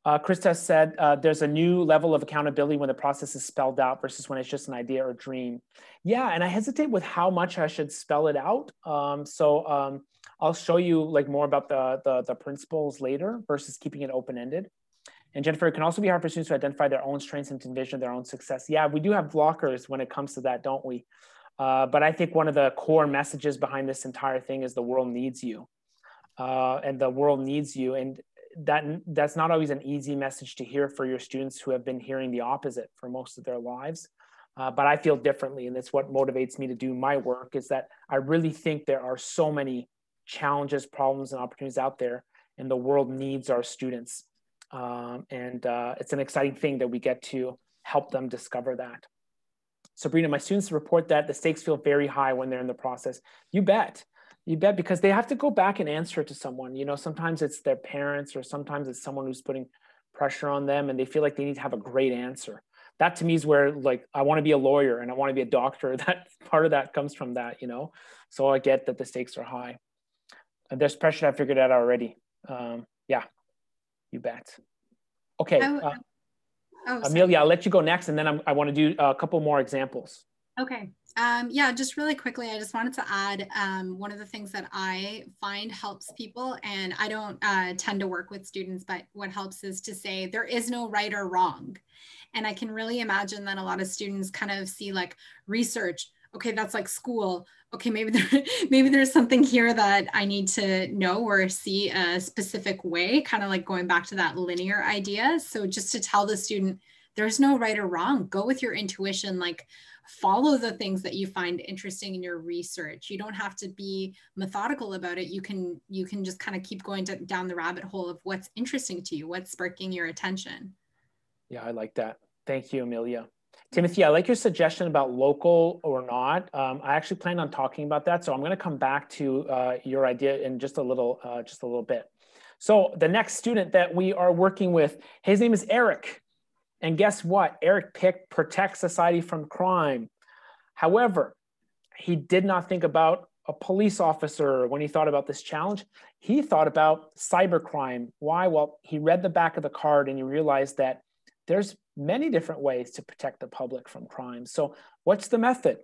Uh, Krista said uh, there's a new level of accountability when the process is spelled out versus when it's just an idea or dream. Yeah, and I hesitate with how much I should spell it out. Um, so um, I'll show you like more about the, the, the principles later versus keeping it open-ended. And Jennifer, it can also be hard for students to identify their own strengths and to envision their own success. Yeah, we do have blockers when it comes to that, don't we? Uh, but I think one of the core messages behind this entire thing is the world needs you. Uh, and the world needs you. And that that's not always an easy message to hear for your students who have been hearing the opposite for most of their lives. Uh, but I feel differently, and that's what motivates me to do my work. Is that I really think there are so many challenges, problems, and opportunities out there, and the world needs our students. Um, and uh, it's an exciting thing that we get to help them discover that. Sabrina, my students report that the stakes feel very high when they're in the process. You bet. You bet because they have to go back and answer to someone. You know, sometimes it's their parents or sometimes it's someone who's putting pressure on them and they feel like they need to have a great answer. That to me is where like I want to be a lawyer and I want to be a doctor. [laughs] That part of that comes from that, you know. So I get that the stakes are high. And there's pressure. I figured out already. Um, yeah, you bet. Okay. Uh, oh, Amelia, I'll let you go next, and then I'm, i want to do a couple more examples. Okay. Um, yeah, just really quickly, I just wanted to add um, one of the things that I find helps people, and I don't uh, tend to work with students, but what helps is to say there is no right or wrong. And I can really imagine that a lot of students kind of see like research, okay, that's like school. Okay, maybe there, [laughs] maybe there's something here that I need to know or see a specific way, kind of like going back to that linear idea. So just to tell the student, there's no right or wrong. Go with your intuition. Like follow the things that you find interesting in your research. You don't have to be methodical about it. You can you can just kind of keep going to, down the rabbit hole of what's interesting to you what's sparking your attention. Yeah i like that. Thank you amelia. Timothy i like your suggestion about local or not. Um, i actually plan on talking about that so i'm going to come back to uh, your idea in just a little uh, just a little bit. So the next student that we are working with his name is eric and guess what? Eric picked protect society from crime. However, he did not think about a police officer when he thought about this challenge. He thought about cybercrime. Why? Well, he read the back of the card and he realized that there's many different ways to protect the public from crime. So, what's the method?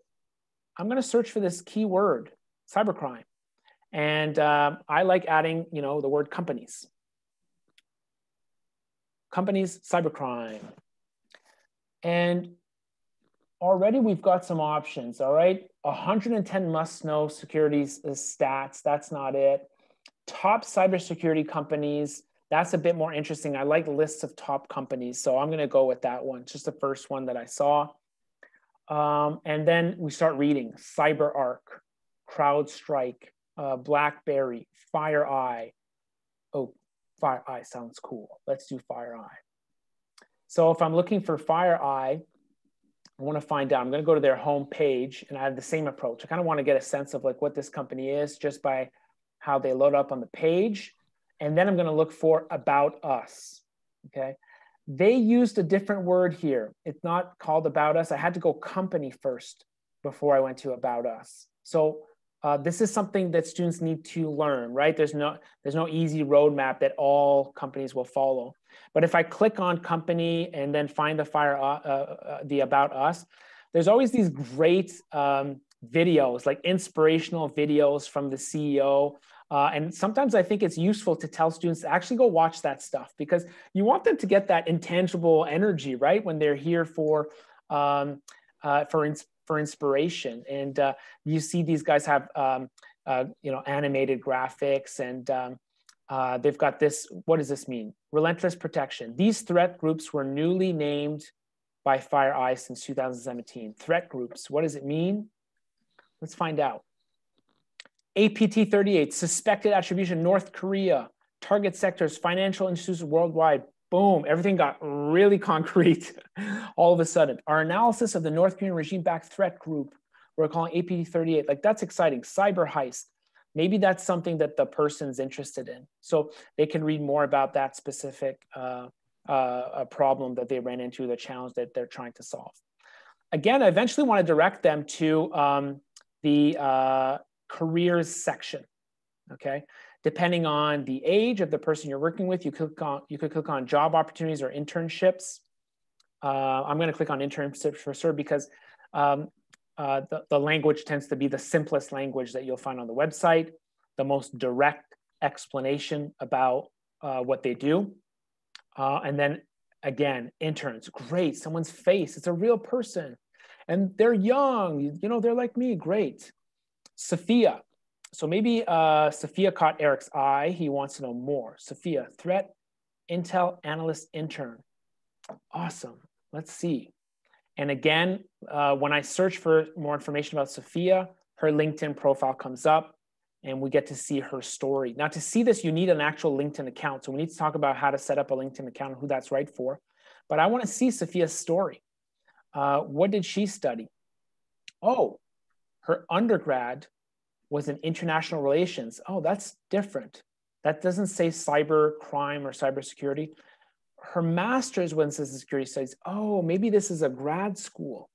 I'm going to search for this keyword, cybercrime, and um, I like adding, you know, the word companies companies, cybercrime. And already we've got some options, all right? 110 must know securities stats, that's not it. Top cybersecurity companies, that's a bit more interesting. I like lists of top companies, so I'm gonna go with that one, just the first one that I saw. Um, and then we start reading CyberArk, CrowdStrike, uh, BlackBerry, FireEye. Oh, FireEye sounds cool. Let's do FireEye. So if I'm looking for FireEye, I want to find out, I'm going to go to their home page and I have the same approach. I kind of want to get a sense of like what this company is just by how they load up on the page. And then I'm going to look for about us. Okay. They used a different word here. It's not called about us. I had to go company first before I went to about us. So uh, this is something that students need to learn, right? There's no, there's no easy roadmap that all companies will follow. But if I click on company and then find the fire, uh, uh, uh the about us, there's always these great um, videos, like inspirational videos from the CEO. Uh, and sometimes I think it's useful to tell students to actually go watch that stuff because you want them to get that intangible energy, right? When they're here for um, uh, for for inspiration. And uh, you see these guys have, um, you know, animated graphics and um, uh, they've got this, what does this mean? Relentless protection. These threat groups were newly named by FireEye since 2017. Threat groups, what does it mean? Let's find out. APT 38, suspected attribution, North Korea, target sectors, financial institutions worldwide, boom, everything got really [laughs] concrete all of a sudden. Our analysis of the North Korean regime backed threat group, we're calling APT 38, like that's exciting. Cyber heist. Maybe that's something that the person's interested in. So they can read more about that specific uh, uh, problem that they ran into, the challenge that they're trying to solve. Again, I eventually want to direct them to um, the uh, careers section. Okay, Depending on the age of the person you're working with, you click on, you could click on job opportunities or internships. Uh, I'm gonna click on internships for sure because um, uh, the, the language tends to be the simplest language that you'll find on the website, the most direct explanation about uh, what they do. Uh, and then again, interns, great, someone's face, it's a real person. And they're young, you know, they're like me, great. Sophia, so maybe uh, Sophia caught Eric's eye. He wants to know more. Sophia, threat intel analyst intern. Awesome. Let's see. And again, uh, when I search for more information about Sophia, her LinkedIn profile comes up and we get to see her story. Now, to see this, you need an actual LinkedIn account. So we need to talk about how to set up a LinkedIn account and who that's right for. But I want to see Sophia's story. Uh, what did she study? Oh, her undergrad was in international relations. Oh, that's different. That doesn't say cyber crime or cybersecurity. Her master's when in security studies. Oh, maybe this is a grad school,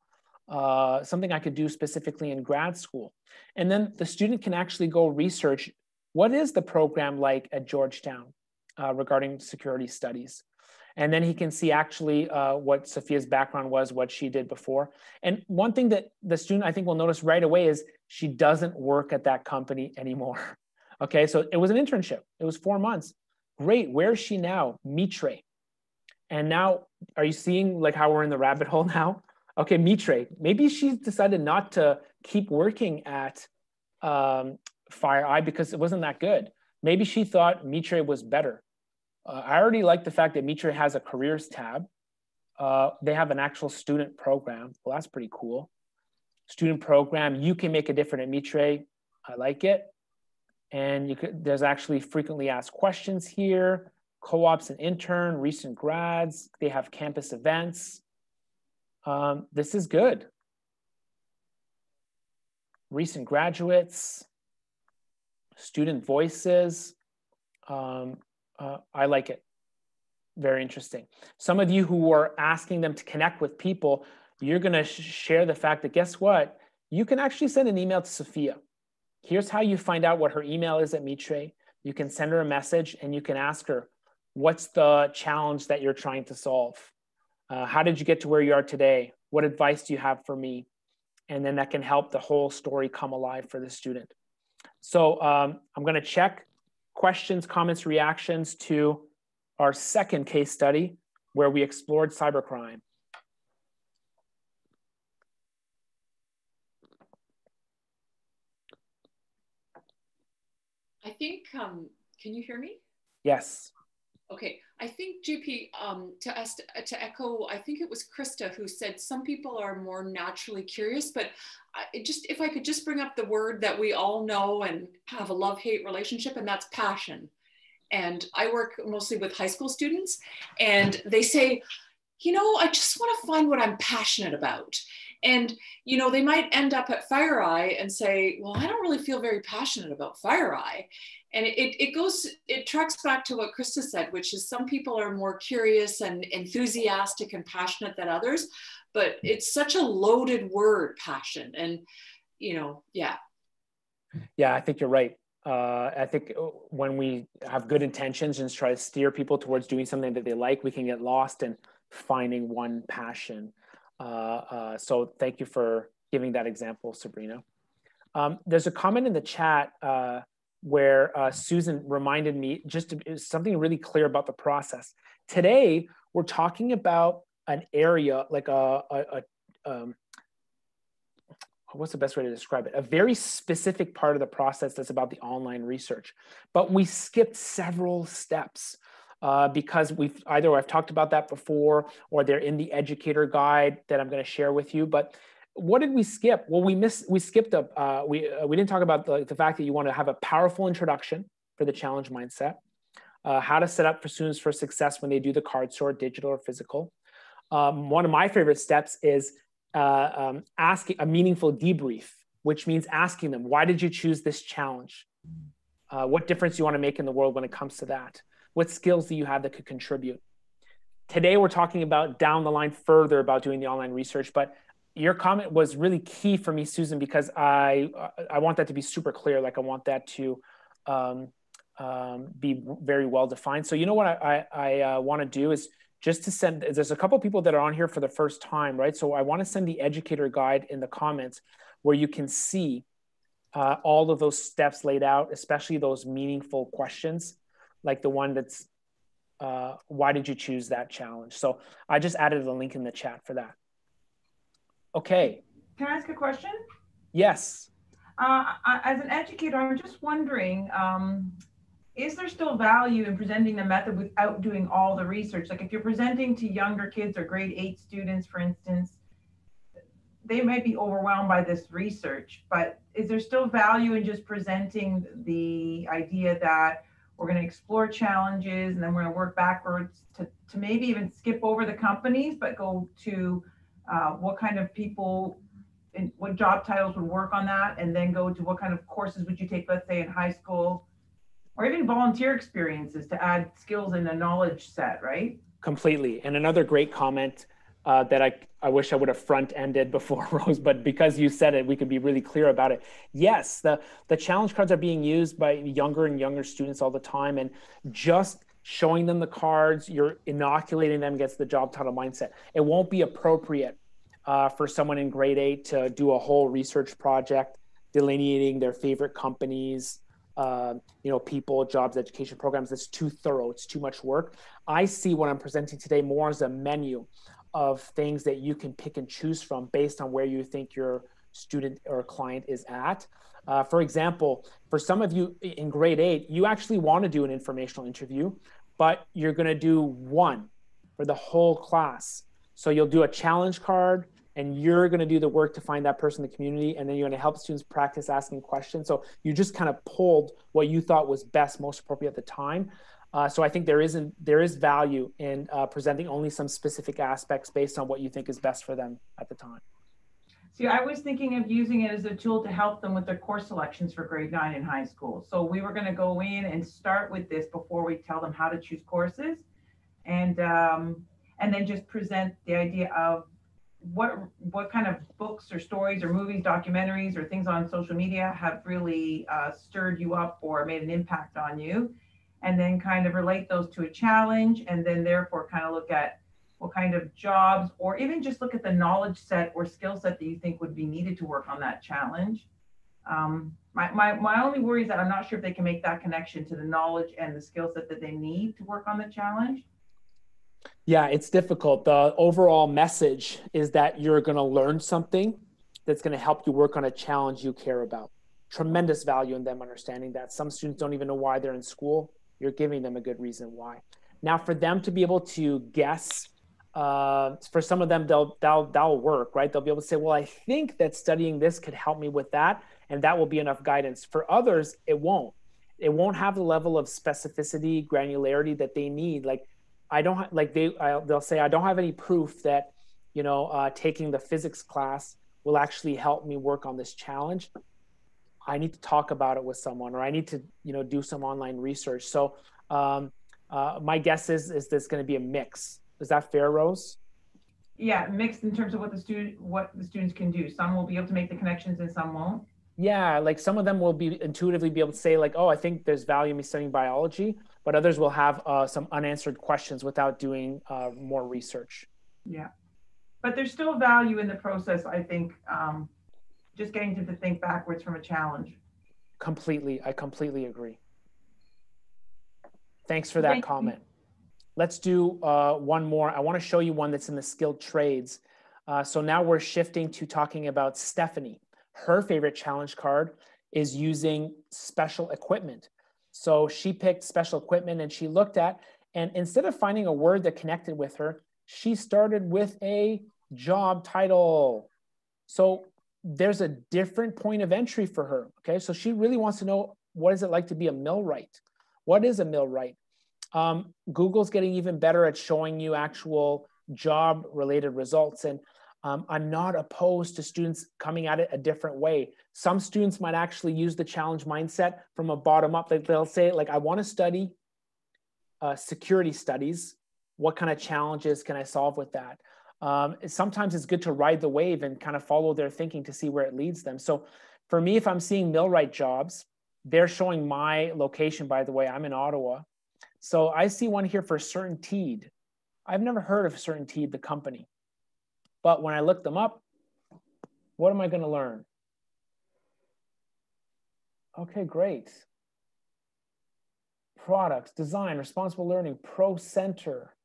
uh, something I could do specifically in grad school. And then the student can actually go research what is the program like at Georgetown uh, regarding security studies. And then he can see actually uh, what Sophia's background was, what she did before. And one thing that the student I think will notice right away is she doesn't work at that company [laughs] anymore. Okay, so it was an internship. It was four months. Great. Where is she now? Mitre. And now, are you seeing like how we're in the rabbit hole [laughs] now? Okay, Mitre. Maybe she's decided not to keep working at um, FireEye because it wasn't that good. Maybe she thought Mitre was better. Uh, I already like the fact that Mitre has a careers tab. Uh, they have an actual student program. Well, that's pretty cool. Student program, you can make a difference at Mitre. I like it. And you could, there's actually frequently asked questions here, co-ops and intern, recent grads. They have campus events. Um, this is good. Recent graduates, student voices. Um, uh, I like it. Very interesting. Some of you who are asking them to connect with people, you're going to sh share the fact that guess what? You can actually send an email to Sophia. Here's how you find out what her email is at Mitre. You can send her a message and you can ask her, what's the challenge that you're trying to solve? Uh, how did you get to where you are today? What advice do you have for me? And then that can help the whole story come alive for the student. So um, I'm going to check questions, comments, reactions to our second case study where we explored cybercrime. I think, um, can you hear me? Yes. Okay, I think JP, um, to, ask, to echo, I think it was Krista who said some people are more naturally curious, but I, just if I could just bring up the word that we all know and have a love-hate relationship, and that's passion. And I work mostly with high school students, and they say, you know, I just want to find what I'm passionate about. And, you know, they might end up at FireEye and say, well, I don't really feel very passionate about FireEye. And it, it goes it tracks back to what krista said which is some people are more curious and enthusiastic and passionate than others but it's such a loaded word passion. And you know yeah. Yeah i think you're right. Uh, I think when we have good intentions and try to steer people towards doing something that they like, we can get lost in finding one passion. Uh, uh, so thank you for giving that example, Sabrina. Um, there's a comment in the chat uh, where uh, Susan reminded me just to, something really clear about the process. Today, we're talking about an area like a, a, a um, what's the best way to describe it? A very specific part of the process that's about the online research. But we skipped several steps uh, because we've either I've talked about that before or they're in the educator guide that I'm going to share with you. But what did we skip? Well, we missed, we skipped up, uh, we, uh, we didn't talk about the, the fact that you want to have a powerful introduction for the challenge mindset, uh, how to set up for students for success when they do the card sort, digital or physical. Um, one of my favorite steps is uh, um, asking a meaningful debrief, which means asking them, why did you choose this challenge? Uh, what difference do you want to make in the world when it comes to that? What skills do you have that could contribute? Today, we're talking about down the line further about doing the online research, but your comment was really key for me, Susan, because I I want that to be super clear. Like I want that to um, um, be very well defined. So you know what I I, I uh, want to do is just to send. There's a couple people that are on here for the first time, right? So I want to send the educator guide in the comments where you can see uh, all of those steps laid out, especially those meaningful questions, like the one that's uh, why did you choose that challenge? So I just added a link in the chat for that. Okay. Can I ask a question? Yes. Uh, as an educator, I'm just wondering, um, is there still value in presenting the method without doing all the research? Like if you're presenting to younger kids or grade eight students, for instance, they might be overwhelmed by this research, but is there still value in just presenting the idea that we're going to explore challenges and then we're going to work backwards to, to maybe even skip over the companies, but go to uh, what kind of people and what job titles would work on that, and then go to what kind of courses would you take, let's say in high school, or even volunteer experiences to add skills in the knowledge set, right? Completely. And another great comment uh, that I, I wish I would have front ended before [laughs] Rose, but because you said it, we could be really clear about it. Yes, the, the challenge cards are being used by younger and younger students all the time. And just showing them the cards, you're inoculating them against the job title mindset. It won't be appropriate uh, for someone in grade eight to do a whole research project delineating their favorite companies, uh, you know, people, jobs, education programs. It's too thorough. It's too much work. I see what I'm presenting today more as a menu of things that you can pick and choose from based on where you think your student or client is at. Uh, for example, for some of you in grade eight, you actually want to do an informational interview, but you're going to do one for the whole class. So you'll do a challenge card and you're going to do the work to find that person in the community and then you're going to help students practice asking questions so you just kind of pulled what you thought was best most appropriate at the time uh, so I think there isn't there is value in uh, presenting only some specific aspects based on what you think is best for them at the time. See, I was thinking of using it as a tool to help them with their course selections for grade nine in high school. So we were going to go in and start with this before we tell them how to choose courses, and um, and then just present the idea of what what kind of books or stories or movies, documentaries, or things on social media have really uh, stirred you up or made an impact on you and then kind of relate those to a challenge and then therefore kind of look at what kind of jobs or even just look at the knowledge set or skill set that you think would be needed to work on that challenge. Um, my, my, my only worry is that i'm not sure if they can make that connection to the knowledge and the skill set that they need to work on the challenge. Yeah it's difficult. The overall message is that you're going to learn something that's going to help you work on a challenge you care about. Tremendous value in them understanding that. Some students don't even know why they're in school you're giving them a good reason why. Now, for them to be able to guess, uh, for some of them, they'll, they'll, that'll work, right? They'll be able to say, well, I think that studying this could help me with that. And that will be enough guidance. For others, it won't. It won't have the level of specificity, granularity that they need. Like, I don't ha- like they I, they'll say I don't have any proof that you know uh, taking the physics class will actually help me work on this challenge. I need to talk about it with someone, or I need to, you know, do some online research. So um, uh, my guess is is this going to be a mix. Is that fair, Rose? Yeah, mixed in terms of what the student what the students can do. Some will be able to make the connections, and some won't. Yeah, like some of them will be intuitively be able to say like, oh, I think there's value in me studying biology, but others will have uh, some unanswered questions without doing uh, more research. Yeah, but there's still value in the process. I think um, just getting them to think backwards from a challenge. Completely. I completely agree. Thanks for that Thank comment. You. Let's do uh, one more. I want to show you one that's in the skilled trades. Uh, so now we're shifting to talking about Stephanie. Her favorite challenge card is using special equipment. So she picked special equipment and she looked at, and instead of finding a word that connected with her, she started with a job title. So there's a different point of entry for her. Okay, so she really wants to know what is it like to be a millwright? What is a millwright? Um, Google's getting even better at showing you actual job related results. And um, I'm not opposed to students coming at it a different way. Some students might actually use the challenge mindset from a bottom up. Like they'll say, like, I want to study uh, security studies. What kind of challenges can I solve with that? Um, sometimes it's good to ride the wave and kind of follow their thinking to see where it leads them. So for me, if I'm seeing millwright jobs, they're showing my location, by the way, I'm in Ottawa. So I see one here for CertainTeed. I've never heard of CertainTeed, the company. But when I look them up, what am I going to learn? Okay, great. Products, design, responsible learning, pro center,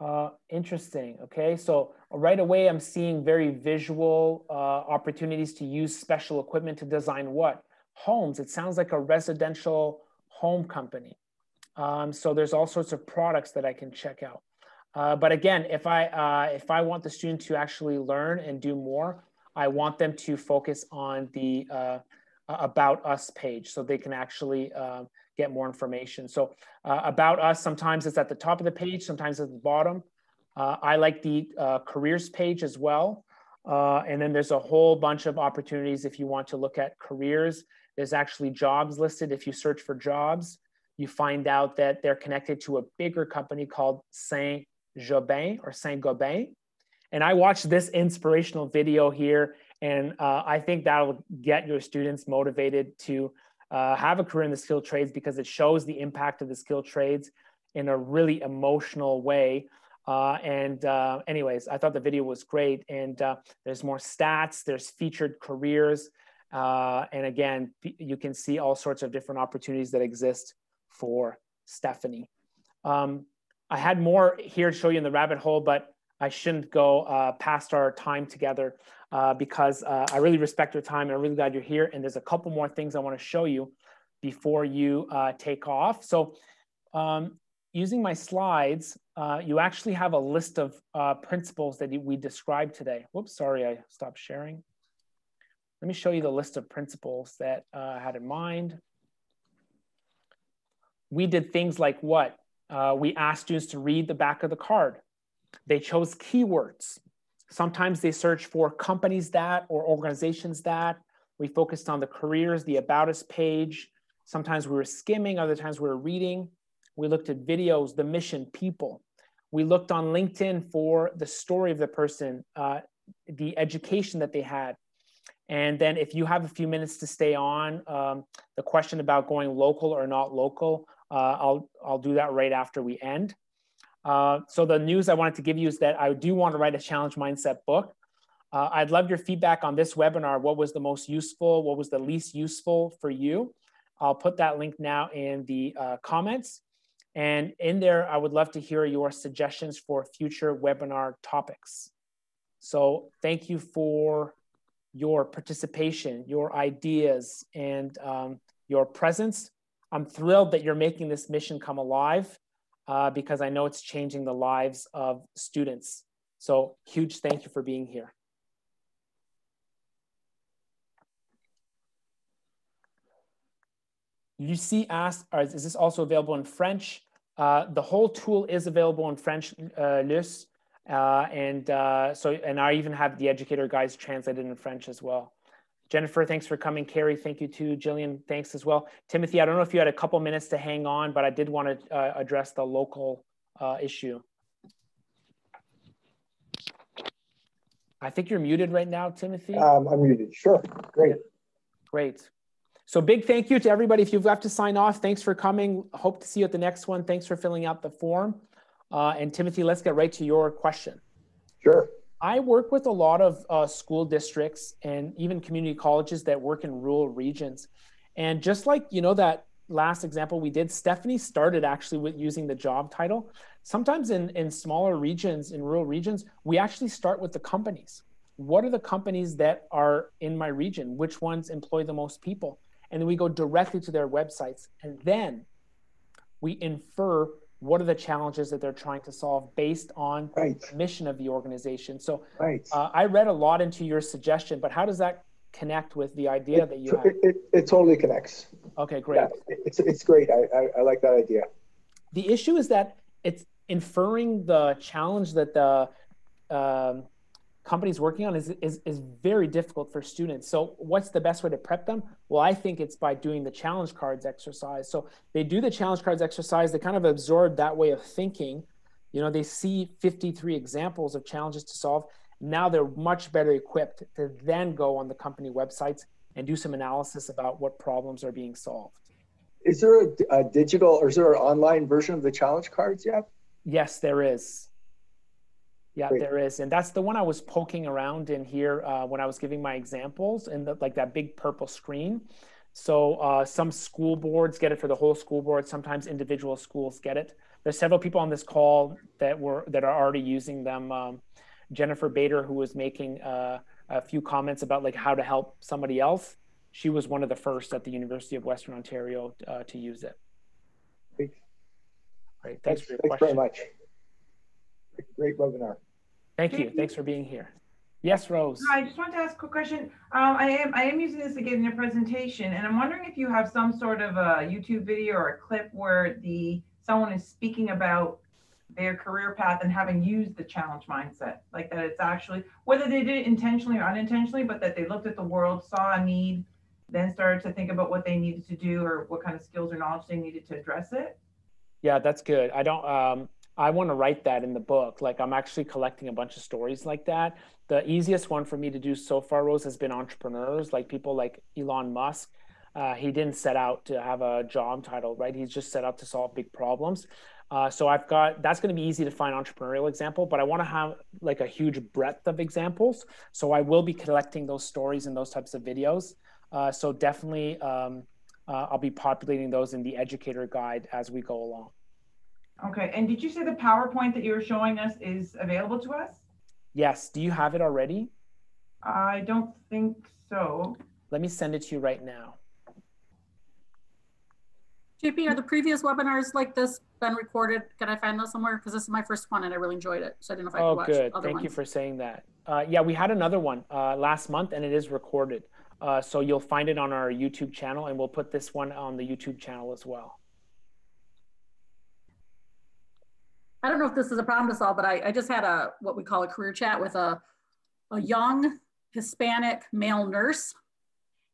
uh, interesting. Okay, so right away I'm seeing very visual uh, opportunities to use special equipment to design what homes. It sounds like a residential home company. Um, so there's all sorts of products that I can check out. Uh, but again, if I uh, if I want the student to actually learn and do more, I want them to focus on the uh, About Us page so they can actually get more information. So uh, About Us, sometimes it's at the top of the page, sometimes at the bottom. Uh, I like the uh, careers page as well. and then there's a whole bunch of opportunities if you want to look at careers. There's actually jobs listed. If you search for jobs, you find out that they're connected to a bigger company called Saint Gobain or Saint Gobain. And I watched this inspirational video here, and uh, I think that'll get your students motivated to uh, have a career in the skilled trades because it shows the impact of the skilled trades in a really emotional way. Uh, and uh, anyways, I thought the video was great. And uh, there's more stats, there's featured careers. Uh, and again, you can see all sorts of different opportunities that exist for Stephanie. Um, I had more here to show you in the rabbit hole, but I shouldn't go uh, past our time together uh, because uh, I really respect your time and I'm really glad you're here. And there's a couple more things I want to show you before you uh, take off. So um, using my slides, uh, you actually have a list of uh, principles that we described today. Whoops, sorry, I stopped sharing. Let me show you the list of principles that I had in mind. We did things like what? we asked students to read the back of the card they chose keywords. Sometimes they search for companies that or organizations that. We focused on the careers, the About Us page. Sometimes we were skimming, other times we were reading. We looked at videos, the mission, people. We looked on LinkedIn for the story of the person, uh, the education that they had. And then if you have a few minutes to stay on, um, the question about going local or not local, uh, I'll, I'll do that right after we end. Uh, so the news I wanted to give you is that I do want to write a challenge mindset book. Uh, I'd love your feedback on this webinar. What was the most useful? What was the least useful for you? I'll put that link now in the uh, comments. And in there, I would love to hear your suggestions for future webinar topics. So thank you for your participation, your ideas, and um, your presence. I'm thrilled that you're making this mission come alive uh, because I know it's changing the lives of students. So huge thank you for being here. Lucy asked, is this also available in French? Uh, the whole tool is available in French, uh, Luce. Uh, and uh, so, and I even have the educator guides translated in French as well. Jennifer, thanks for coming. Carrie, thank you too. Jillian, thanks as well. Timothy, I don't know if you had a couple minutes to hang on, but I did want to uh, address the local uh, issue. I think you're muted right now, Timothy. Um, I'm muted, sure, great. Great. So big thank you to everybody. If you've left to sign off, thanks for coming. Hope to see you at the next one. Thanks for filling out the form. Uh, and Timothy, let's get right to your question. Sure. I work with a lot of uh, school districts and even community colleges that work in rural regions. And just like, you know, that last example we did, Stephanie started actually with using the job title. Sometimes in, in smaller regions, in rural regions, we actually start with the companies. What are the companies that are in my region? Which ones employ the most people? And then we go directly to their websites. And then we infer what are the challenges that they're trying to solve based on right. the mission of the organization. So right. uh, i read a lot into your suggestion but how does that connect with the idea it, that you have? it, it, it, totally connects. Okay great. yeah, it's, it's great. I, I, I like that idea. The issue is that it's inferring the challenge that the um, companies working on is, is, is very difficult for students. So what's the best way to prep them? Well, I think it's by doing the challenge cards exercise. So they do the challenge cards exercise, they kind of absorb that way of thinking. You know, they see 53 examples of challenges to solve. Now they're much better equipped to then go on the company websites and do some analysis about what problems are being solved. Is there a, a digital or is there an online version of the challenge cards yet? Yes, there is. Yeah, Great. there is, and that's the one I was poking around in here uh, when I was giving my examples, and like that big purple screen. So uh, some school boards get it for the whole school board. Sometimes individual schools get it. There's several people on this call that were that are already using them. Um, Jennifer Bader, who was making uh, a few comments about like how to help somebody else, she was one of the first at the University of Western Ontario uh, to use it. Great. Great. Thanks, thanks, for your thanks question. very much. Great webinar. Thank you. Thanks for being here. Yes, Rose. Hi, I just wanted to ask a quick question. Um, I am I am using this again in your presentation, and I'm wondering if you have some sort of a YouTube video or a clip where the someone is speaking about their career path and having used the challenge mindset, like that it's actually whether they did it intentionally or unintentionally, but that they looked at the world, saw a need, then started to think about what they needed to do or what kind of skills or knowledge they needed to address it. Yeah, that's good. I don't. Um, I want to write that in the book. Like I'm actually collecting a bunch of stories like that. The easiest one for me to do so far, Rose, has been entrepreneurs, like people like Elon Musk. Uh, he didn't set out to have a job title, right? He's just set out to solve big problems. Uh, so I've got that's going to be easy to find entrepreneurial example, but I want to have like a huge breadth of examples. So I will be collecting those stories and those types of videos. Uh, so definitely, um, uh, I'll be populating those in the educator guide as we go along. Okay, and did you say the PowerPoint that you were showing us is available to us? Yes. Do you have it already? I don't think so. Let me send it to you right now. JP, are the previous webinars like this been recorded? Can I find those somewhere? Because this is my first one and I really enjoyed it. So I didn't know if I oh, could watch good. other Thank ones. you for saying that. Uh, yeah, we had another one uh, last month and it is recorded. Uh, so you'll find it on our YouTube channel and we'll put this one on the YouTube channel as well. I don't know if this is a problem to solve, but I, I just had a what we call a career chat with a, a young Hispanic male nurse.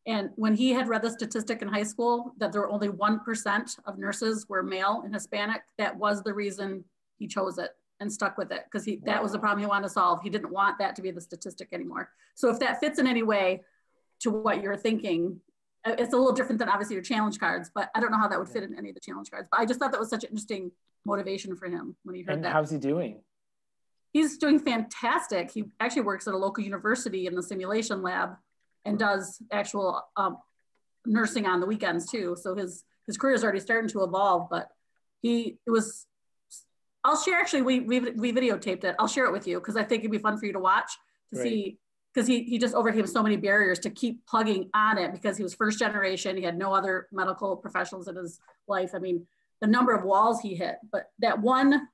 And when he had read the statistic in high school that there were only 1% of nurses were male and Hispanic, that was the reason he chose it and stuck with it because he that was the problem he wanted to solve. He didn't want that to be the statistic anymore. So if that fits in any way to what you're thinking, uh, it's a little different than obviously your challenge cards, but I don't know how that would fit in any of the challenge cards. But I just thought that was such an interesting motivation for him when he heard And that. how's he doing? He's doing fantastic. He actually works at a local university in the simulation lab and does actual um, nursing on the weekends too. So his his career is already starting to evolve. But he it was. I'll share. Actually, we we, we videotaped it. I'll share it with you because I think it'd be fun for you to watch to see because he he just overcame so many barriers to keep plugging on it because he was first generation. He had no other medical professionals in his life. I mean, the number of walls he hit, but that one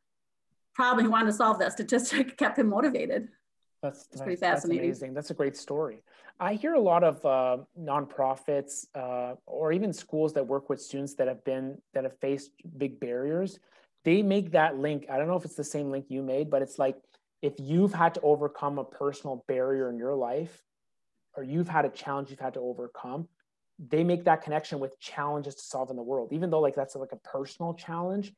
problem he wanted to solve, that statistic [laughs] kept him motivated. That's, It's pretty fascinating. That's amazing. That's a great story. I hear a lot of uh, nonprofits uh, or even schools that work with students that have been that have faced big barriers. They make that link. I don't know if it's the same link you made, but it's like if you've had to overcome a personal barrier in your life, or you've had a challenge you've had to overcome, they make that connection with challenges to solve in the world. Even though like that's like a personal challenge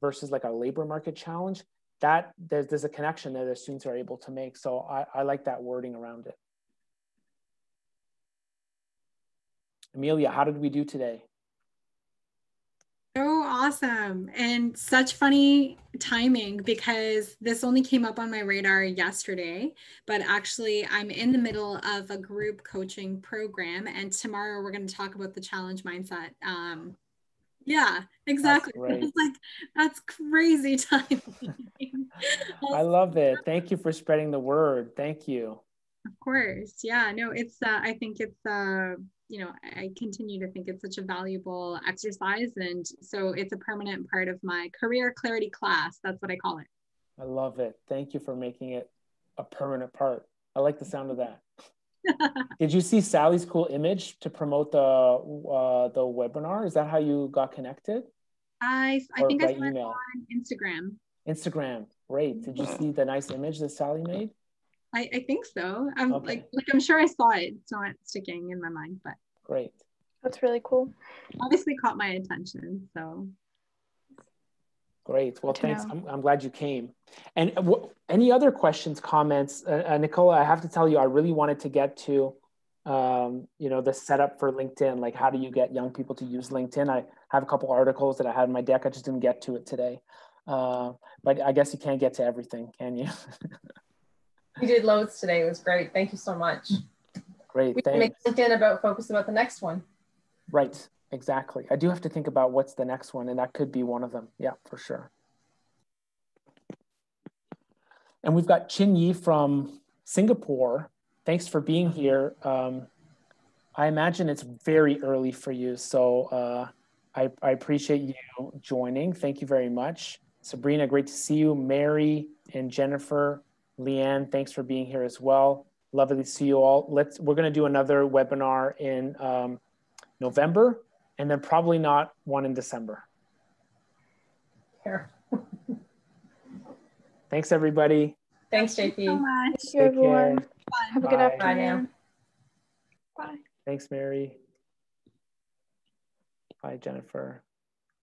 versus like a labor market challenge, that there's, there's a connection that the students are able to make. So I, I like that wording around it. Amelia, how did we do today? So awesome and such funny timing because this only came up on my radar yesterday, but actually I'm in the middle of a group coaching program and tomorrow we're going to talk about the challenge mindset. Um, yeah, exactly. [laughs] It's like that's crazy [laughs] timing. I love it. Thank you for spreading the word. Thank you. Of course. Yeah, no, it's uh, I think it's uh you know, I continue to think it's such a valuable exercise and so it's a permanent part of my career clarity class. That's what I call it. I love it. Thank you for making it a permanent part. I like the sound of that. [laughs] Did you see Sally's cool image to promote the uh, the webinar? Is that how you got connected? I I Or think I saw it email? on Instagram. Instagram. Great. Did you see the nice image that Sally made? I, I think so. I'm Okay. like like I'm sure I saw it. It's not sticking in my mind, but Great. That's really cool. obviously caught my attention. So Great. Well, thanks. I'm, I'm glad you came. And any other questions, comments? Uh, uh, Nicola, I have to tell you, I really wanted to get to, um, you know, the setup for LinkedIn. Like, how do you get young people to use LinkedIn? I have a couple articles that I had in my deck. I just didn't get to it today. Uh, but I guess you can't get to everything, can you? [laughs] You did loads today. It was great. Thank you so much. Great. We can make LinkedIn about focus about the next one. Right. Exactly. I do have to think about what's the next one, and that could be one of them. Yeah, for sure. And we've got Chin Yi from Singapore. Thanks for being here. Um, I imagine it's very early for you, so uh, I, I appreciate you joining. Thank you very much. Sabrina, great to see you. Mary and Jennifer, Leanne, thanks for being here as well. Lovely to see you all. Let's, we're going to do another webinar in um, November and then probably not one in December. Here. [laughs] Thanks, everybody. Thanks, JP. Thank you, Take everyone. care. Have a good Bye. Bye now. afternoon. Bye. Thanks, Mary. Bye, Jennifer.